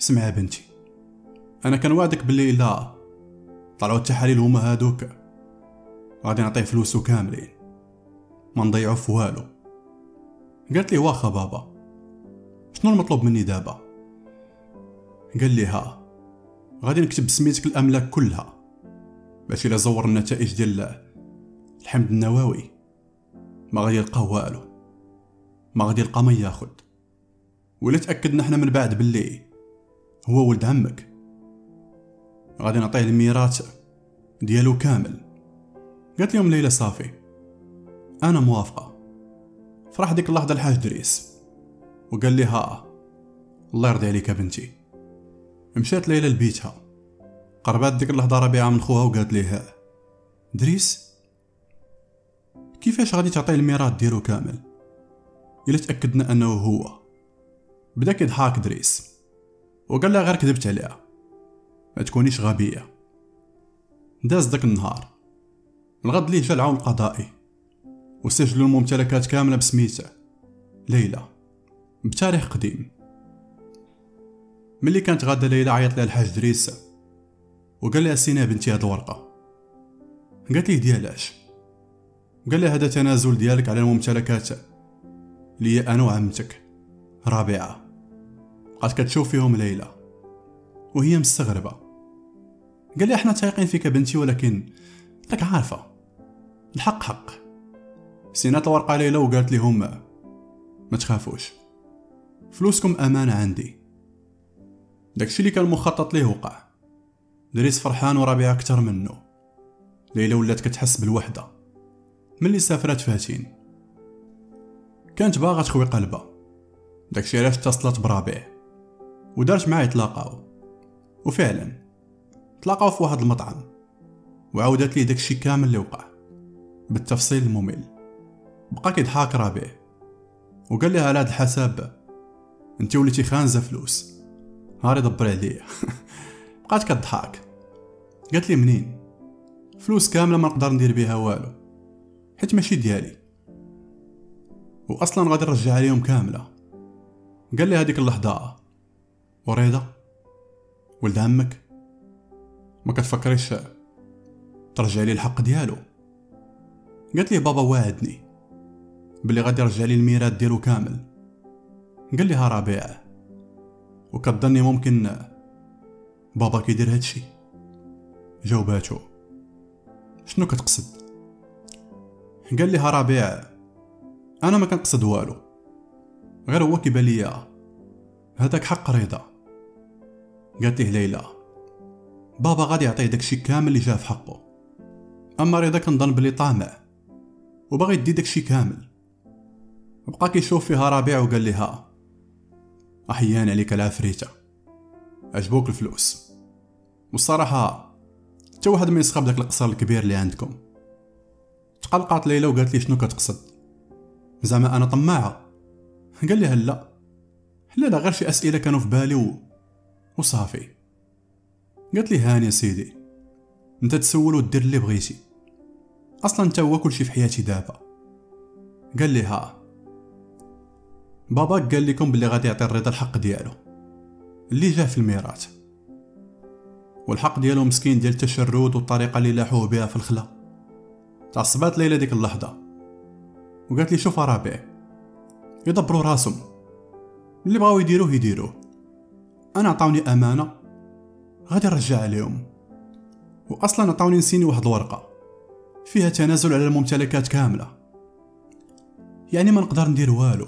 اسمع بنتي أنا كنوعدك باللي لا طلعوا التحاليل هما هادوك. غادي نعطيه فلوسو كاملين. ما نضيعو في والو. قالت لي واخا بابا شنو المطلوب مني دابا؟ قال لي ها غادي نكتب بسميتك الأملاك كلها. باش إلا زور النتائج ديال الحمض النووي ما غادي يلقى والو. ما غادي يلقى ما ياخد. ولا تاكدنا حنا من بعد باللي هو ولد عمك. غادي نعطيه الميراث ديالو كامل. قالت لهم ليلى صافي أنا موافقة. فرح ديك اللحظة الحاج دريس. وقال لي ها الله يرضي عليك بنتي. مشات ليلى لبيتها. قربات ديك اللحظة ربيعة من خوها وقالت ليه دريس كيفاش غادي تعطيه الميراث ديالو كامل؟ إلا تأكدنا أنه هو. بدأ كيضحك دريس. وقال لها غير كذبت عليها. ما تكونيش غبية. داز داك النهار. الغد ليه جا العون القضائي. وسجلوا الممتلكات كاملة بسميته ليلى. بتاريخ قديم. ملي كانت غادة ليلى عيط لها الحاج دريس. وقال لها سينا بنتي هاد الورقة. قالت ليه ديالاش قال لها هذا تنازل ديالك على الممتلكات. لي أنا وعمتك. رابعة. بقات كتشوف فيهم ليلى وهي مستغربة. قال لي إحنا تايقين فيك بنتي ولكن راك عارفة الحق حق. سينات الورقه ليلى وقالت لهم ما تخافوش فلوسكم أمانة عندي. داكشي اللي كان مخطط ليه وقع. دريس فرحان وربيعه أكثر منه. ليلى ولات كتحس بالوحدة ملي سافرات فاتين. كانت باغا تخوي قلبها. داكشي علاش اتصلت بربيع. ودارت معاه يتلاقاو. وفعلا تلاقاو في واحد المطعم وعاودت لي داكشي كامل اللي وقع بالتفصيل الممل. بقى كيضحك ربيع وقال لي على هاد الحساب انت وليتي خانزة فلوس هاري دبر عليا. بقات كضحك قالت لي منين؟ فلوس كاملة ما نقدر ندير بها والو حيت ماشي ديالي. واصلا غادي نرجع عليهم كاملة. قال لي هذيك اللحظة. وريضه ولد عمك. ما كتفكريش ترجع لي الحق ديالو؟ قالت لي بابا واعدني بلي غادي يرجع لي الميراث ديالو كامل. قال لي ها ربيع وكظني ممكن بابا كيدير هادشي. جاوباتو شنو كتقصد؟ قال لي ها ربيع أنا ما كنقصد والو. غير هو كيبان ليا هذاك حق رضا. قالت ليه ليلى؟ بابا غادي يعطيه داكشي كامل اللي جا في حقه. أما رضا كنظن بلي طامع وباغي يدي داكشي كامل. بقى كيشوف فيها ربيع وقال لها احيان عليك العفريته عجبوك الفلوس. والصراحة حتى واحد ما يسخب داك القصر الكبير اللي عندكم. تقلقات ليلى وقالت لي شنو كتقصد؟ زعما أنا طماعة. قال لي لا. لا لا غير شي أسئلة كانوا في بالي و... وصافي. قالت لي هاني سيدي أنت تسول ودير اللي بغيتي. أصلا أنت هو كلشي في حياتي دابا قال لي ها. باباك قال لكم بلي غادي يعطي الرضا الحق ديالو. اللي جاه في الميراث. والحق ديالو مسكين ديال التشرد والطريقة اللي لاحوه بها في الخلا. تعصبات ليلى ديك اللحظة. وقالت لي شوف ربيع يدبروا راسهم. اللي بغاو يديروه يديروه. أنا عطاوني أمانة. غادي نرجع عليهم. واصلا عطاوني نسيني واحد الورقة. فيها تنازل على الممتلكات كاملة. يعني ما نقدر ندير والو.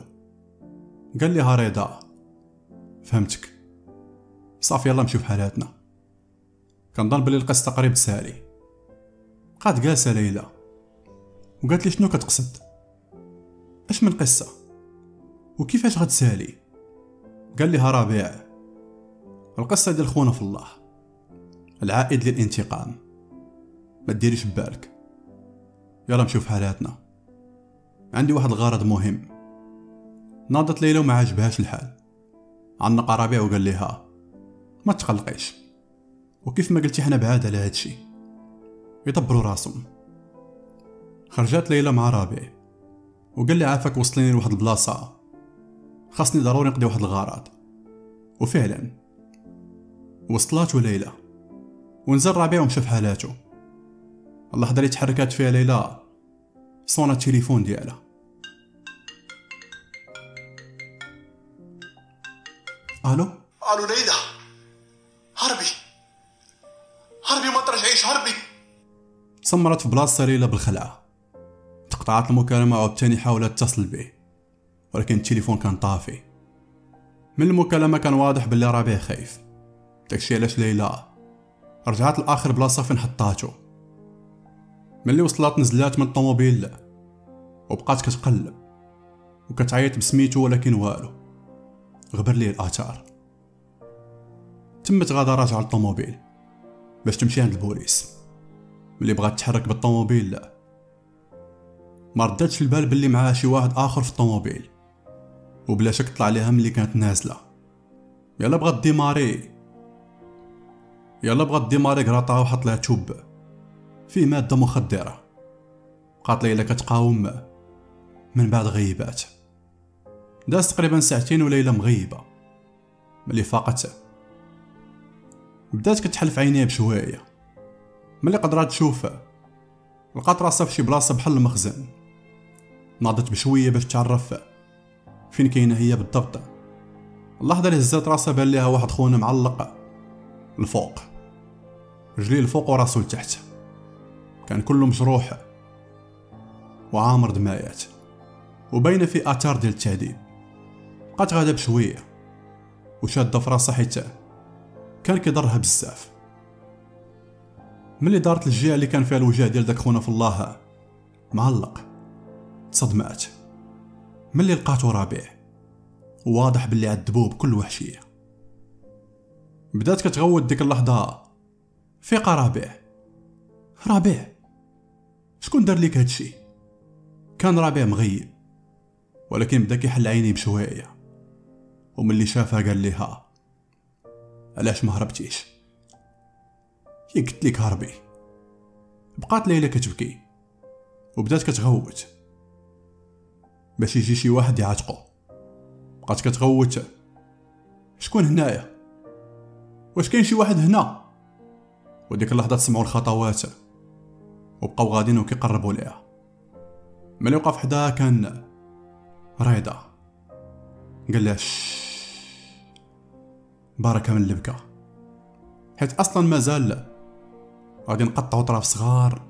قال لي رضا. فهمتك. صافي يلا نمشيو حالاتنا. كنظن بلي القصة قريب تسالي بقات جالسه ليلى. وقالت لي شنو كتقصد؟ اش من قصة؟ وكيفاش غتسالي قال لي ها ربيع. القصة ديال خونا في الله. العائد للانتقام. ما ديريش ببالك. يلا نشوف حالاتنا. عندي واحد الغرض مهم. ناضت ليلى وما عجبهاش الحال. عنق ربيع وقال لها ما تقلقيش. وكيف ما قلتي حنا بعاد على هادشي. يدبروا راسهم. خرجات ليلى مع ربيع وقال لي عافاك وصليني لواحد البلاصة. خاصني ضروري نقضي واحد الغرض. وفعلا وصلات ليلى. ونزل ربيع ومشى في حالاته اللحظه اللي تحركات فيها ليلى. صونا التليفون ديالها. ألو؟ ألو ليلى. هربي. هربي ما ترجعيش هربي. سمرت في بلاصة ليلى بالخلعة. تقطعت المكالمة عاوتاني حاولت تتصل به. ولكن التليفون كان طافي. من المكالمة كان واضح بلي ربيع خايف. داكشي علاش ليلى رجعت لآخر بلاصه فين حطاتو ملي وصلت نزلات من الطوموبيل وبقات كتقلب. وكتعيط بسميتو ولكن والو. غبر ليه الآثار. تمت غادا راجعة للطوموبيل. باش تمشي عند البوليس. ملي بغات تحرك بالطوموبيل لا. ما رداتش البال بلي معاها شي واحد آخر في الطوموبيل. وبلا شك طلع ليها ملي كانت نازلة. يلا بغات démarrer. يلا بغات démarrer كراطها وحط لها توب. فيه مادة مخدرة. بقات ليلى كتقاوم. من بعد غيبات. داز تقريبا ساعتين وليلى مغيبة. ملي فاقت. بدات كتحل في عينيها بشوية. ملي قدرات تشوف. لقات راسها في شي بلاصة بحال المخزن. ناضت بشوية باش تعرف فين كاينة هي بالضبط. اللحظة اللي هزات راسها بان ليها واحد خونا معلق. الفوق. رجليه الفوق وراسو لتحت. كان كله مجروح وعامر دمايات وباينه في آثار ديال التعذيب بقات غادا بشوية. وشاده في راسها حيت كان كيضرها بزاف. ملي دارت الجهة اللي كان فيها الوجه ديال داك خونا في الله معلق. تصدمات ملي لقاتو ربيع واضح باللي عذبوه بكل وحشية. بدات كتغوت ديك اللحظة. فيق ربيع ربيع شكون دار ليك هادشي؟ كان ربيع مغيب ولكن بدا كيحل عيني بشويه وملي شافها قال ليها علاش ما هربتيش؟ هي قلت لك هربي. بقات ليلى كتبكي وبدات كتغوت. باش يجي شي واحد يعاتقو. بقات كتغوت. شكون هنايا؟ واش كاين شي واحد هنا؟ وديك اللحظة تسمعوا الخطوات. وبقاو غاديين وكيقربوا ليها. ملي وقف حداها كان رضا. قال لها بركه من البكا حيت أصلا مازال غادي نقطعو طراف صغار.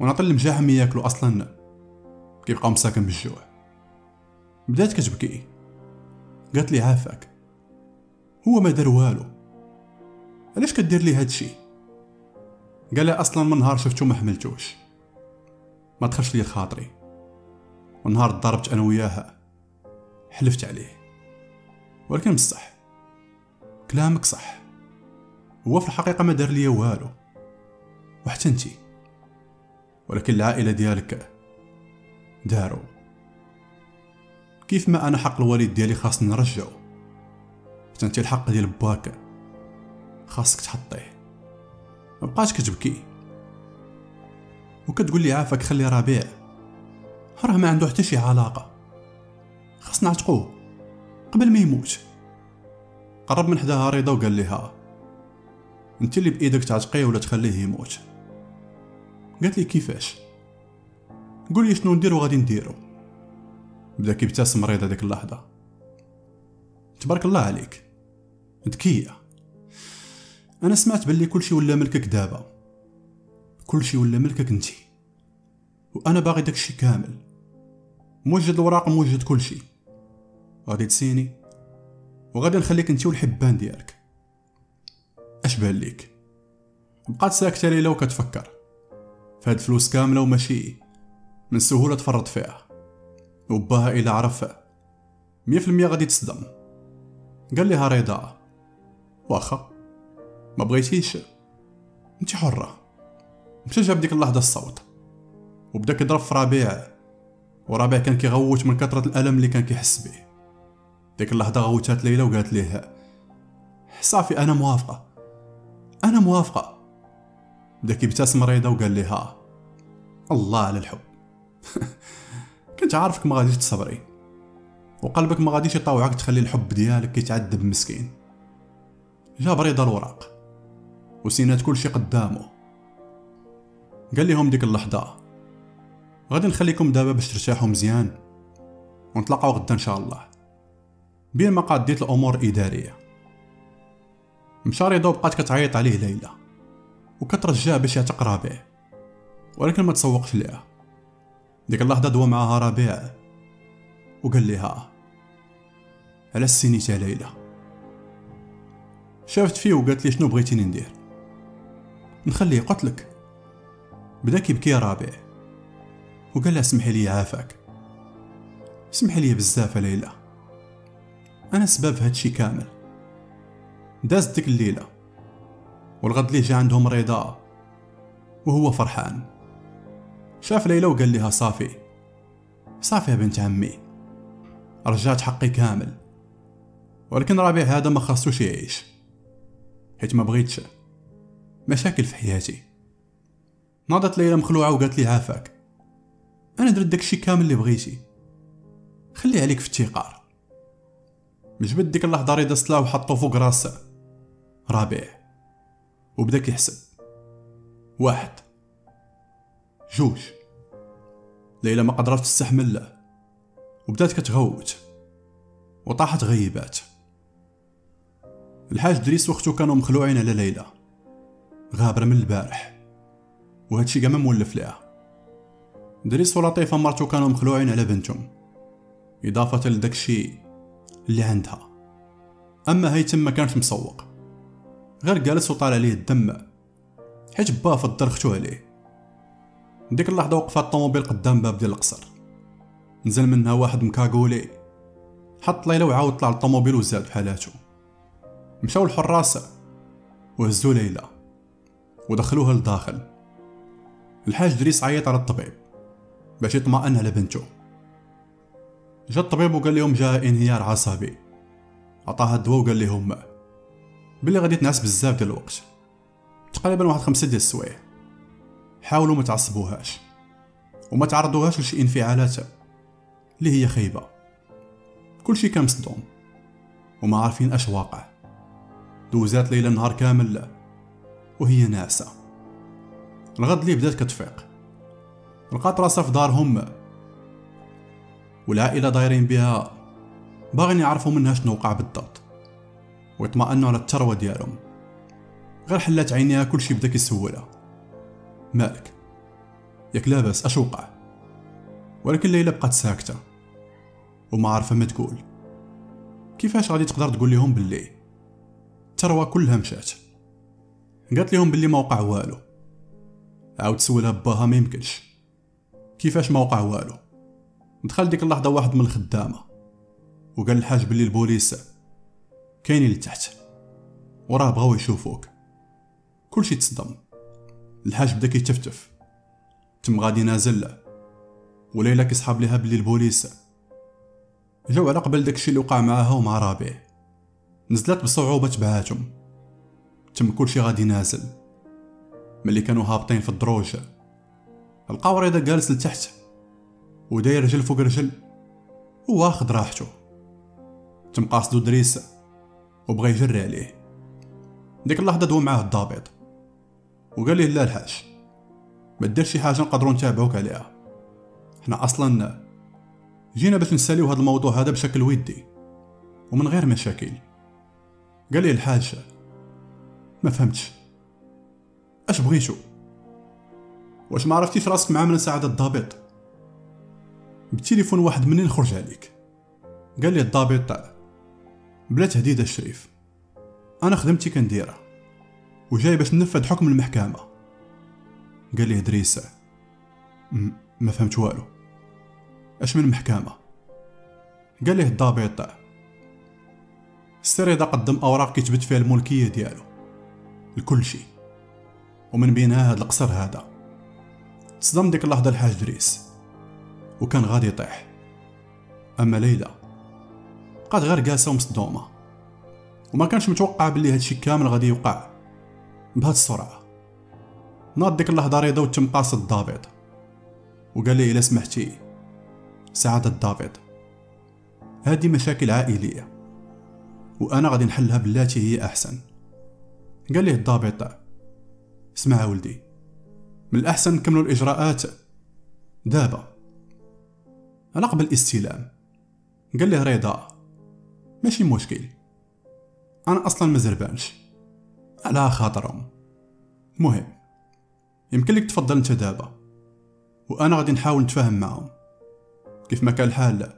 ونعطي المجاحم ياكلو أصلا. كيبقاو مساكن بالجوع. بدات كتبكي. قالت لي عافاك. هو ما دار والو. علاش كدير لي هادشي؟ قال أصلا من نهار شفتو ما حملتوش ما دخلش لي خاطري. ونهار ضربت أنا وياها حلفت عليه. ولكن بصح. كلامك صح. هو في الحقيقة ما دار لي والو. وحتى انتي ولكن العائلة ديالك دارو. كيف ما أنا حق الوالد ديالي خاصني نرجعو؟ حتى انت الحق ديال باك خاصك تحطيه. مبقاش كتبكي. وكتقول لي عافاك خلي ربيع. راه ما عنده حتى شي علاقة. خاصنا نعتقوه قبل ما يموت. قرب من حداها رضا وقال لها أنت اللي بإيدك تعتقيه ولا تخليه يموت. قالت لي كيفاش؟ قول لي شنو ندير وغادي نديرو؟ بدأ كيبتسم رضا ديك اللحظة. تبارك الله عليك. ذكيه أنا سمعت باللي كلشي ولا ملكك دابا. كلشي ولا ملكك أنتي. وأنا باغي داكشي كامل. موجد الوراق موجد كلشي غادي تسيني. وغادي نخليك أنتي والحبان ديالك. أش بان ليك؟ بقات ساكتة ليلى وكتفكر. فهاد فلوس كاملة وماشي من سهولة تفرط فيها. وباها إلى عرف مية في المية غادي تصدم. قال لها رضا. واخا. ما بغيتيش. انت حرة. مشى جاب ديك اللحظة الصوت. وبدا كيضرب في ربيع وربيع كان كيغوت من كثرة الألم اللي كان كيحس به. ديك اللحظة غوتات ليلى وقالت ليه صافي أنا موافقة. أنا موافقة. بدا كيبتسم رضا وقال لها الله على الحب. كنت عارفك ما غاديش تصبري. وقلبك ما غاديش يطوعك تخلي الحب ديالك كيتعذب مسكين. جاب رضا الوراق. وسينات كلشي قدامه. قال لهم ديك اللحظة غادي نخليكم دابا باش ترتاحوا مزيان ونتلاقاو غدا إن شاء الله. بين ما قاديت الأمور الاداريه مشى رضا وبقات كتعيط عليه ليلى وكترجاه باش يعتق ربيع ولكن ما تسوقش ليها. ديك اللحظة دوا معاها ربيع وقال لها على السينيت يا ليلى. شافت فيه وقالت لي شنو بغيتيني ندير؟ نخليه قتلك. بدا كيبكي رابع. وقال لها سمحي لي عافاك سمحي لي بزاف ليلى. أنا سبب هادشي كامل. دازت ديك الليلة. والغد ليه جا عندهم رضا. وهو فرحان. شاف ليلى وقال لها صافي. صافي يا بنت عمي. رجعت حقي كامل. ولكن ربيع هذا ما خاصوش يعيش. حيت ما بغيتش. مشاكل في حياتي. ناضت ليلى مخلوعة وقالت لي عافاك. أنا درت داكشي كامل اللي بغيتي. خلي عليك في التيقار مجبد ديك اللحظة رضا سلا وحطو فوق راس ربيع وبدا كيحسب واحد. جوج. ليلى ما قدرت تستحمل له. وبدات كتغوت. وطاحت غيبات. الحاج دريس وختو كانوا مخلوعين على ليلى. غابرة من البارح. وهادشي كاع ما مولف ليها. دريس ولطيفة مرتو كانوا مخلوعين على بنتهم. إضافة لداكشي اللي عندها. أما هيتم ما كانش مسوق. غير جالس وطال عليه الدم. حيت باه فضل ختو عليه. ديك اللحظة وقفات الطوموبيل قدام باب ديال القصر. نزل منها واحد مكاغولي. حط ليلى وعاود طلع للطوموبيل وزاد بحالاتو مشاو الحراس وهزو ليلى. ودخلوها لداخل. الحاج دريس عيط على الطبيب. باش يطمئن على بنته. جا الطبيب وقال لهم جاء انهيار عصبي. عطاها الدواء وقال لهم بلي غادي تنعس بزاف ديال الوقت. تقريبا واحد خمسة ديال السوايع. حاولوا ما تعصبوهاش. وما تعرضوهاش لشي انفعالات. اللي هي خايبة. كلشي كان مصدوم وما عارفين أش واقع. دوزات ليلة نهار كامل. وهي ناعسة الغد لي بدات كتفيق. لقات راسها في دارهم. والعائلة دايرين بها. باغين يعرفوا منها شنو وقع بالضبط. ويطمئنوا على الثروة ديالهم. غير حلات عينيها كلشي بدا كيسولها مالك. ياك لاباس أش وقع؟ ولكن ليلى بقات ساكتة. وما عارفة ما تقول. كيفاش غادي تقدر تقول لهم باللي الثروة كلها مشات. قالت لهم باللي ما وقع والو. عاود سولها باها ما يمكنش. كيفاش ما وقع والو؟ دخل ديك اللحظة واحد من الخدامة. وقال الحاج باللي البوليس كاينين لتحت. وراه بغاو يشوفوك. كلشي تصدم. الحاج بدا كيتفتف. تم غادي نازل وليلى كيصحاب ليها بلي البوليس. جاو على قبل داكشي اللي وقع معاها ومع رابع نزلت بصعوبة تبعاتهم. تم كلشي غادي نازل ملي كانوا هابطين في الدروج لقاو رضا جالس لتحت وداير رجل فوق رجل واخد راحته. تم قاصدو دريس وبغى يجري عليه. ديك اللحظة دوا معاه الضابط وقال ليه لا الحاج ما دير شي حاجة نقدروا نتابعوك عليها. حنا أصلا جينا باش نساليو هذا الموضوع هذا بشكل ودي ومن غير مشاكل. قال لي الحاج ما فهمتش. اش بغيتو؟ واش ما عرفتيش راسك مع من ساعد الضابط؟ بالتليفون واحد منين خرج عليك؟ قال لي الضابط بلا تهديد الشريف أنا خدمتي كنديرها وجاي باش ننفذ حكم المحكمة. قال لي دريسة ما فهمت والو. أش من محكمة؟ قال لي الضابط السر اذا قدم اوراق كيتبت فيها الملكية ديالو. لكل شيء. ومن بينها هاد القصر هذا تصدم ديك اللحظة الحاج دريس وكان غادي يطيح. أما ليلى بقات غير جالسة ومصدومة وما كانش متوقع بلي هادشي كامل غادي يوقع بهاد السرعة. ناض ديك اللحظة رضا وتم قاصد الضابط وقال لي إلا سمحتي سعادة الضابط هادي مشاكل عائلية وأنا غادي نحلها بلاتي هي أحسن. قال لي الضابط اسمع ولدي من الأحسن نكملوا الإجراءات. دابا. على قبل الاستلام قال لي رضا. ماشي مشكل أنا أصلا ما زربانش على خاطرهم. المهم يمكن لك تفضل أنت دابا وأنا غادي نحاول نتفاهم معهم. كيف ما كان الحال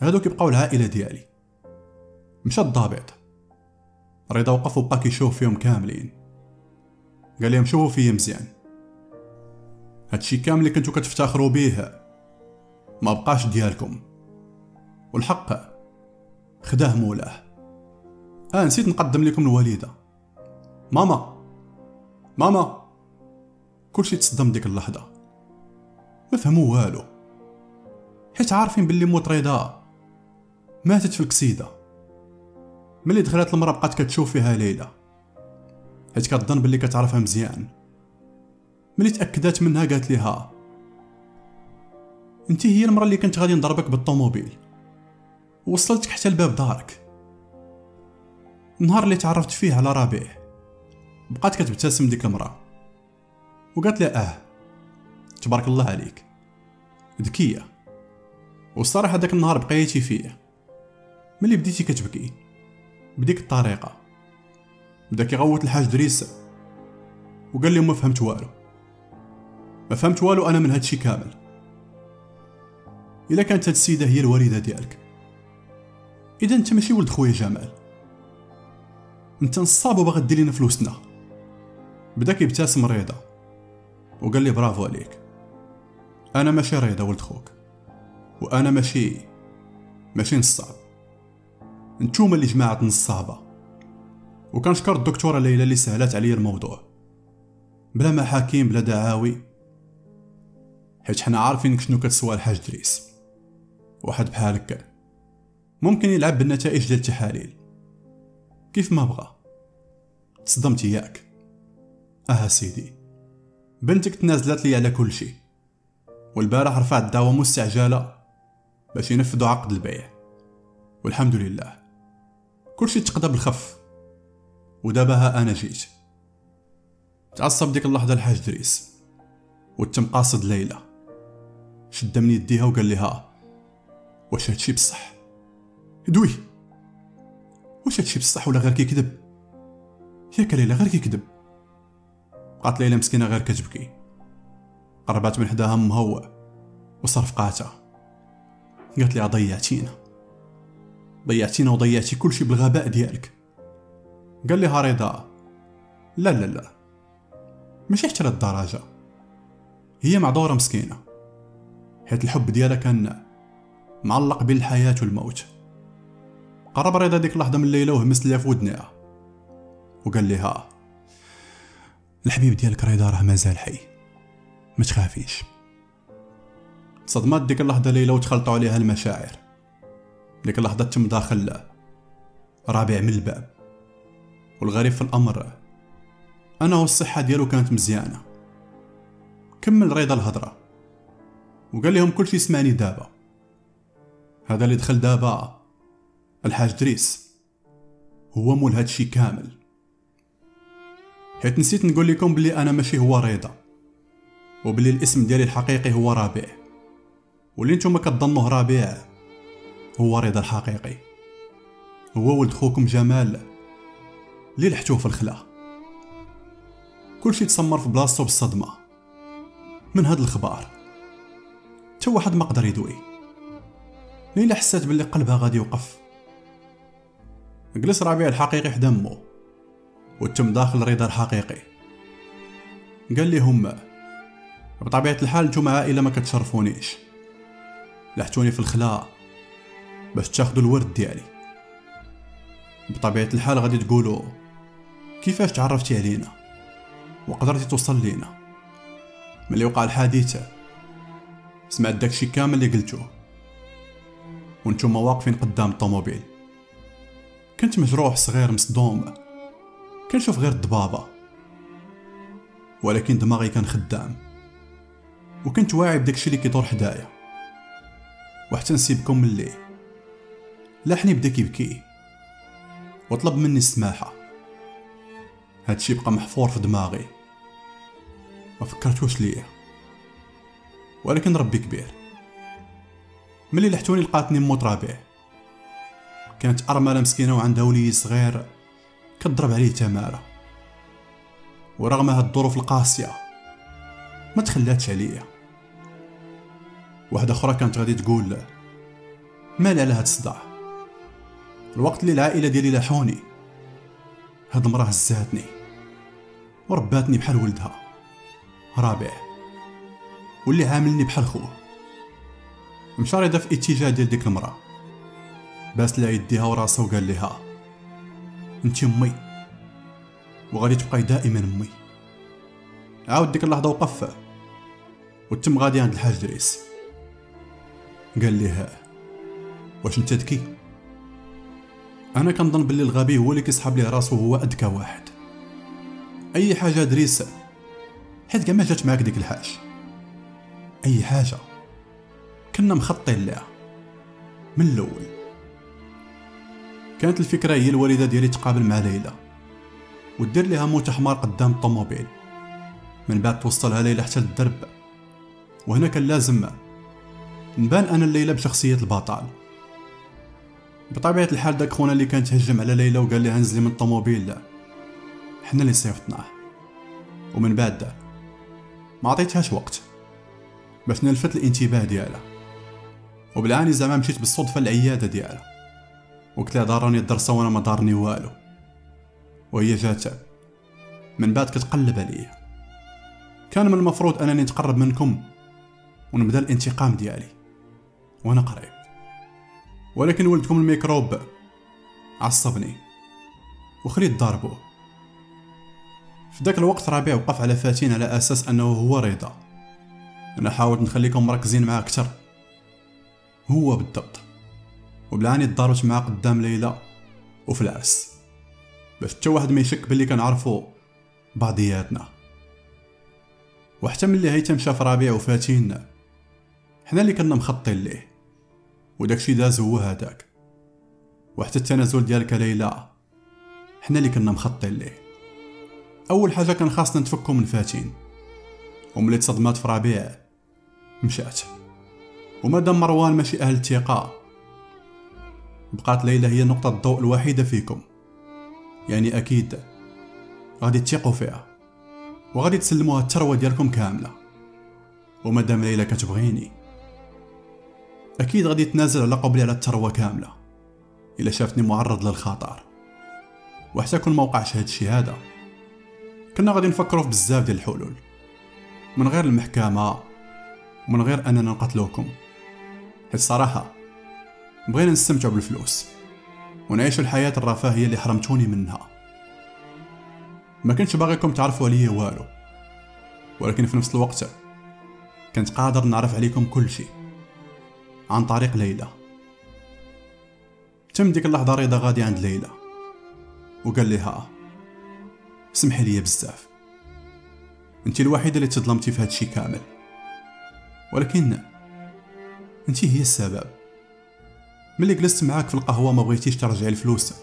هادو كيبقاو العائلة ديالي. مشى الضابط. رضا وقف وبقى كيشوف فيهم كاملين. قال لهم شوفوا فيا مزيان. هادشي كامل اللي كنتو كتفتخروا بيه ما بقاش ديالكم. والحق خداه مولاه. آه نسيت نقدم لكم الوالده ماما. ماما. كلشي تصدم ديك اللحظة. ما فهموا والو. حيت عارفين باللي موت رضا. ماتت في الكسيده ملي دخلت المرا بقات كتشوف فيها ليلى. حيت كتظن باللي كتعرفها مزيان. ملي تأكدات منها قالت ليها انت هي المرا اللي كنت غادي نضربك بالطوموبيل. وصلتك حتى لباب دارك. النهار اللي تعرفت فيه على ربيع. بقات كتبتسم ديك المرا وقالت لها آه. تبارك الله عليك. ذكية. والصراحة داك النهار بقيتي فيا ملي بديتي كتبكي. بديك الطريقة. بدأ كيغوت الحاج دريس وقال لهم ما فهمت والو. ما فهمت والو أنا من هادشي كامل. إلا كانت هاد السيدة هي الوالدة ديالك. إذا أنت ماشي ولد خويا جمال. أنت نصاب وباغي دير لينا فلوسنا. بدأ كيبتسم رضا. وقال لي برافو عليك. أنا ماشي رضا ولد خوك. وأنا ماشي ماشي نصاب. نتوما اللي جماعة نصابة وكنشكر الدكتورة ليلى اللي سهلت عليا الموضوع. بلا محاكم بلا دعاوي. حيت حنا عارفين شنو كتسوى الحاج دريس. واحد بحالك ممكن يلعب بالنتائج ديال التحاليل. كيف ما بغى. تصدمت ياك. آه سيدي. بنتك تنازلت لي على كل شيء. والبارح رفعت دعوة مستعجلة باش ينفذوا عقد البيع. والحمد لله. كل شيء تقضى بالخف. ودابا ها أنا جيت. تعصب ديك اللحظة الحاج دريس. وتم قاصد ليلى. شد من يديها وقال لي ها واش هادشي بصح؟ دوي. واش هادشي بصح ولا غير كيكذب؟ ياك ليلى غير كيكذب. بقات ليلى مسكينة غير كتبكي. قربات من حداها امها وصرفقاتها قالت لي ضيعتينا ضيعتينا وضيعتي كلشي بالغباء ديالك. قال لي رضا لا لا لا. ماشي حتى للدرجة هي معذورة مسكينة. حيت الحب ديالها كان معلق بين الحياة والموت. قرب رضا ديك اللحظة من الليلة وهمس ليها في ودنها. وقال لي ها الحبيب ديالك رضا راه مازال حي. ما تخافيش. ديك اللحظة ليلى وتخلطوا عليها المشاعر. ديك اللحظة تم داخل رابع من الباب والغريب في الأمر أنه الصحة ديالو كانت مزيانة. كمل رضا الهضرة وقال لهم كل شي سمعني دابا هذا اللي دخل دابا الحاج دريس. هو مول هادشي كامل. حيت نسيت نقول لكم بلي أنا ماشي هو رضا وبلي الاسم ديالي الحقيقي هو ربيع واللي نتوما كتظنوه ربيع هو رضا الحقيقي. هو ولد خوكم جمال. اللي لحتوه في الخلا؟ كلشي تسمر في بلاصتو بالصدمة. من هاد الخبار؟ تا واحد ما قدر يدوي. ليلى حسات باللي قلبها غادي يوقف؟ جلس ربيع الحقيقي حدا مو وتم داخل رضا الحقيقي. قال لي هما بطبيعة الحال نتوما عائلة ما كتشرفونيش. لحتوني في الخلاء باش تاخدوا الورد ديالي. بطبيعة الحال غادي تقولوا كيفاش تعرفتي علينا؟ وقدرتي توصل لينا؟ ملي وقع الحادثة سمعت داكشي كامل اللي قلتوه. وانتوما واقفين قدام الطوموبيل. كنت مجروح صغير مصدوم. كنشوف غير الضبابة. ولكن دماغي كان خدام. وكنت واعي بداكشي اللي كيدور حدايا. وحتى نسيبكم ملي لاحني بدا كيبكي وطلب مني السماحة. هادشي بقى محفور في دماغي. ما فكرتوش ليا. ولكن ربي كبير. ملي لحتوني لقاتني موت رابع كانت أرملة مسكينة وعندها ولي صغير كضرب عليه تمارة. ورغم هاد الظروف القاسية ما تخلاتش عليا. واحدة أخرى كانت غادي تقول مالي على هاد الصداع؟ الوقت اللي العائلة ديالي لاحوني هاد المرأة هزاتني ورباتني بحال ولدها. رابع واللي عاملني بحال خوه. مشى رضا في اتجاه ديال ديك المرأة. باس لها يديها وراسها وقال لها انت أمي وغادي تبقاي دائما أمي. عاود ديك اللحظة وقف وتم غادي عند الحاج دريس. قال لي واش أنت ذكي أنا كنظن باللي الغبي هو اللي كيسحب ليه راسو هو أذكى واحد. أي حاجة دريس حيت كاع ما جات معاك ديك الحاج. أي حاجة كنا مخطين لها من الأول. كانت الفكرة هي الوالدة ديالي تقابل مع ليلى ودير ليها موت حمار قدام الطوموبيل. من بعد توصلها ليلى حتى للدرب. وهنا كان لازم نبان أنا ليلى بشخصية البطل. بطبيعة الحال داك خونا اللي كان تهجم على ليلى وقال لها نزلي من الطوموبيل حنا اللي صيفطناه. ومن بعد ما عطيتهاش وقت. باش نلفت الانتباه ديالها وبالعاني زعما مشيت بالصدفة للعيادة ديالها وقلت لها داروني الدرسة وأنا ما دارني والو. وهي جات من بعد كتقلب عليا. كان من المفروض أنني نتقرب منكم ونبدأ الانتقام ديالي. وأنا قريب. ولكن ولدكم الميكروب. عصبني. وخليت ضاربوه في ذاك الوقت ربيع وقف على فاتين على أساس أنه هو رضا. أنا حاولت نخليكم مركزين معاه أكثر. هو بالضبط. وبلاني تضاربت معاه قدام ليلى. وفي العرس. باش حتى واحد ما يشك باللي كنعرفو بعضياتنا. وحتى ملي هيثم شاف ربيع وفاتين حنا اللي كنا مخطين ليه. وداكشي داز هو هداك وحتى التنازل ديالك ليلى حنا اللي كنا مخطين ليه. أول حاجة كان خاصنا نتفكو من فاتين. وملي تصدمات في ربيع مشات. ومادام مروان ماشي أهل الثقة بقات ليلى هي نقطة الضوء الوحيدة فيكم. يعني أكيد غادي تثيقوا فيها وغادي تسلموها الثروة ديالكم كاملة. ومادام ليلى كتبغيني أكيد غادي تنازل على قبلي على الثروه كاملة إلا شافتني معرض للخطر. وحتى كون موقعش هادشي هذا كنا غادي نفكروا في بزاف ديال الحلول. من غير المحكمة ومن غير أننا نقتلوكم. حيت الصراحة بغينا نستمتعوا بالفلوس ونعيشوا الحياة الرفاهية اللي حرمتوني منها. ما كنتش باغيكم تعرفوا عليا والو ولكن في نفس الوقت كنت قادر نعرف عليكم كل شيء عن طريق ليلى. تم ديك اللحظة رضا غادي عند ليلى. وقال لها سمحي لي بزاف. انت الوحيدة اللي تظلمتي في هادشي كامل. ولكن انت هي السبب. ملي جلست معاك في القهوة ما بغيتيش ترجعي الفلوس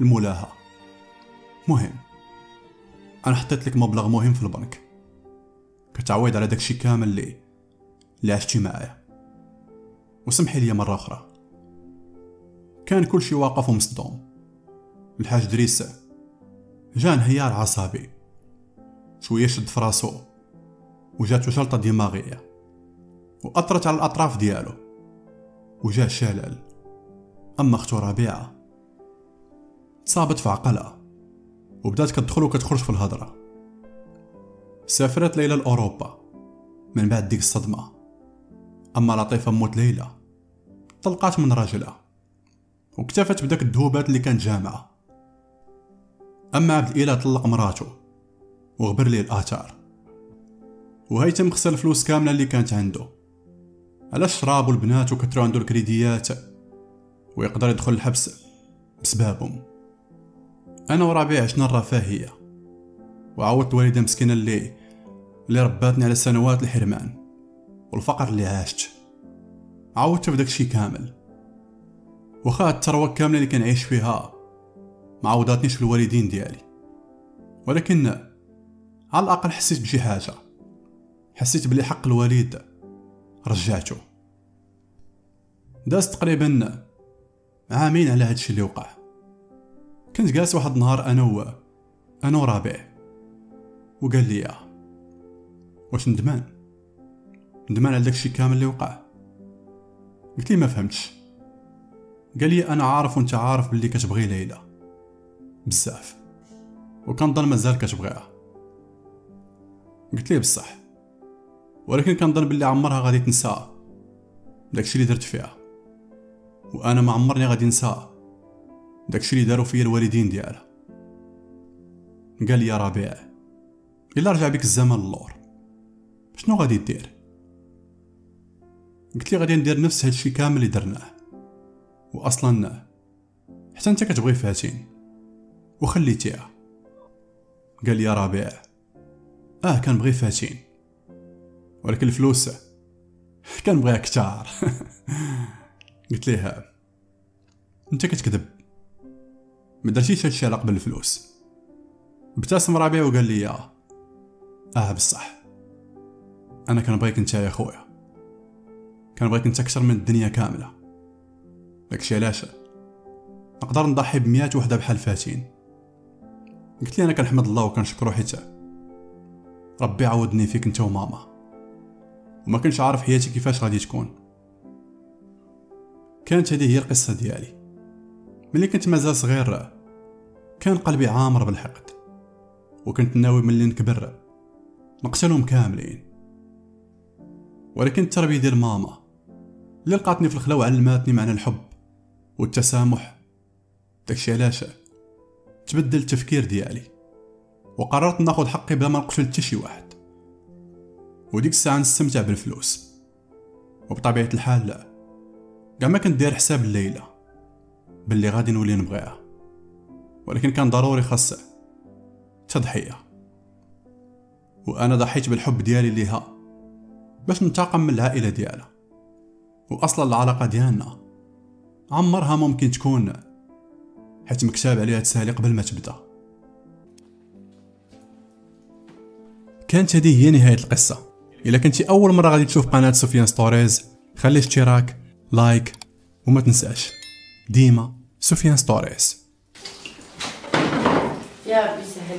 المولاها. مهم. أنا حطيت لك مبلغ مهم في البنك. كتعويض على داكشي كامل اللي اللي عشتي معايا. وسمحي لي مرة أخرى. كان كل شي واقف ومصدوم. الحاج دريس جا انهيار عصبي شوية شد فراسو وجاتو جلطة دماغية وأثرت على الأطراف ديالو وجا شلل. أما أختو ربيعة تصابت في عقلها وبدات كتدخل وكتخرج في الهضرة. سافرت ليلى لأوروبا من بعد ديك الصدمة. أما لطيفة موت ليلى طلقات من راجلها واكتفت بداك الذهوبات اللي كانت جامعة. أما عبد الإله طلق مراته وغبر ليه الآثار. وهيثم خسر الفلوس كاملة اللي كانت عنده. على الشراب والبنات وكثروا عنده الكريديات ويقدر يدخل الحبس بسبابهم. أنا وربيع عشنا الرفاهية وعوضت والدة مسكينة اللي اللي رباتني على سنوات الحرمان والفقر اللي عاشت. عوضت في داكشي كامل. وخا الثروة كاملة اللي كنعيش فيها ما عوضاتنيش الوالدين ديالي. ولكن على الأقل حسيت بشي حاجة. حسيت بلي حق الوالد رجعته. داز تقريبا عامين على هادشي اللي وقع. كنت جالس واحد النهار أنا و أنا ورابع. وقال لي واش ندمان؟ ندمان على داكشي كامل اللي وقع. قلت ما فهمتش. قال لي أنا عارف وأنت عارف باللي كتبغي ليلى. بزاف. وكنظن مازال كتبغيها. قلت ليه بصح. ولكن كنظن باللي عمرها غادي تنسى. داكشي اللي درت فيها. وأنا ما عمرني غادي نسى. داكشي اللي داروا فيا الوالدين ديالها. قال لي يا ربيع إلا رجع بك الزمن للور شنو غادي دير؟ قلت لي غادي ندير نفس هادشي كامل اللي درناه. واصلا حتى أنت كتبغي فاتين. وخليتيها. قال لي يا ربيع آه كان بغي فاتين. ولكن الفلوس كان بغيها كتار. قلت ليه؟ أنت كتكذب. ما درتيش هادشي على قبل الفلوس ابتسم ربيع وقال لي آه بصح. أنا كنبغيك انت يا خويا. كنبغيك أنت أكثر من الدنيا كاملة. داكشي علاش؟ نقدر نضحي بمئات وحدة بحال فاتين. قلت لي أنا كنحمد الله وكنشكرو حيت ربي عاودني فيك أنت وماما. وما كنتش عارف حياتي كيفاش غادي تكون. كانت هذه هي القصة ديالي. ملي كنت مازال صغير كان قلبي عامر بالحقد. وكنت ناوي ملي نكبر نقتلهم كاملين. ولكن التربية ديال ماما اللي لقاتني في الخلا وعلماتني معنى الحب والتسامح. داكشي علاش؟ تبدل التفكير ديالي. وقررت ناخذ حقي بلا ما نقتل حتى شي واحد. وديك الساعة نستمتع بالفلوس. وبطبيعة الحال لا. كاع ما كنت داير حساب الليلة باللي غادي نولي نبغيها. ولكن كان ضروري خاصة تضحية. وأنا ضحيت بالحب ديالي ليها باش ننتقم من العائلة ديالها. وأصلا العلاقة ديالنا. عمرها ممكن تكون حيت مكتاب عليها تسالي قبل ما تبدا كانت هذه هي نهاية القصة. إلا كنتي أول مرة غادي تشوف قناة سفيان Stories خلي اشتراك like وما تنساش. ديما سفيان Stories. يا ربي سهل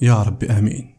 يا ربي آمين.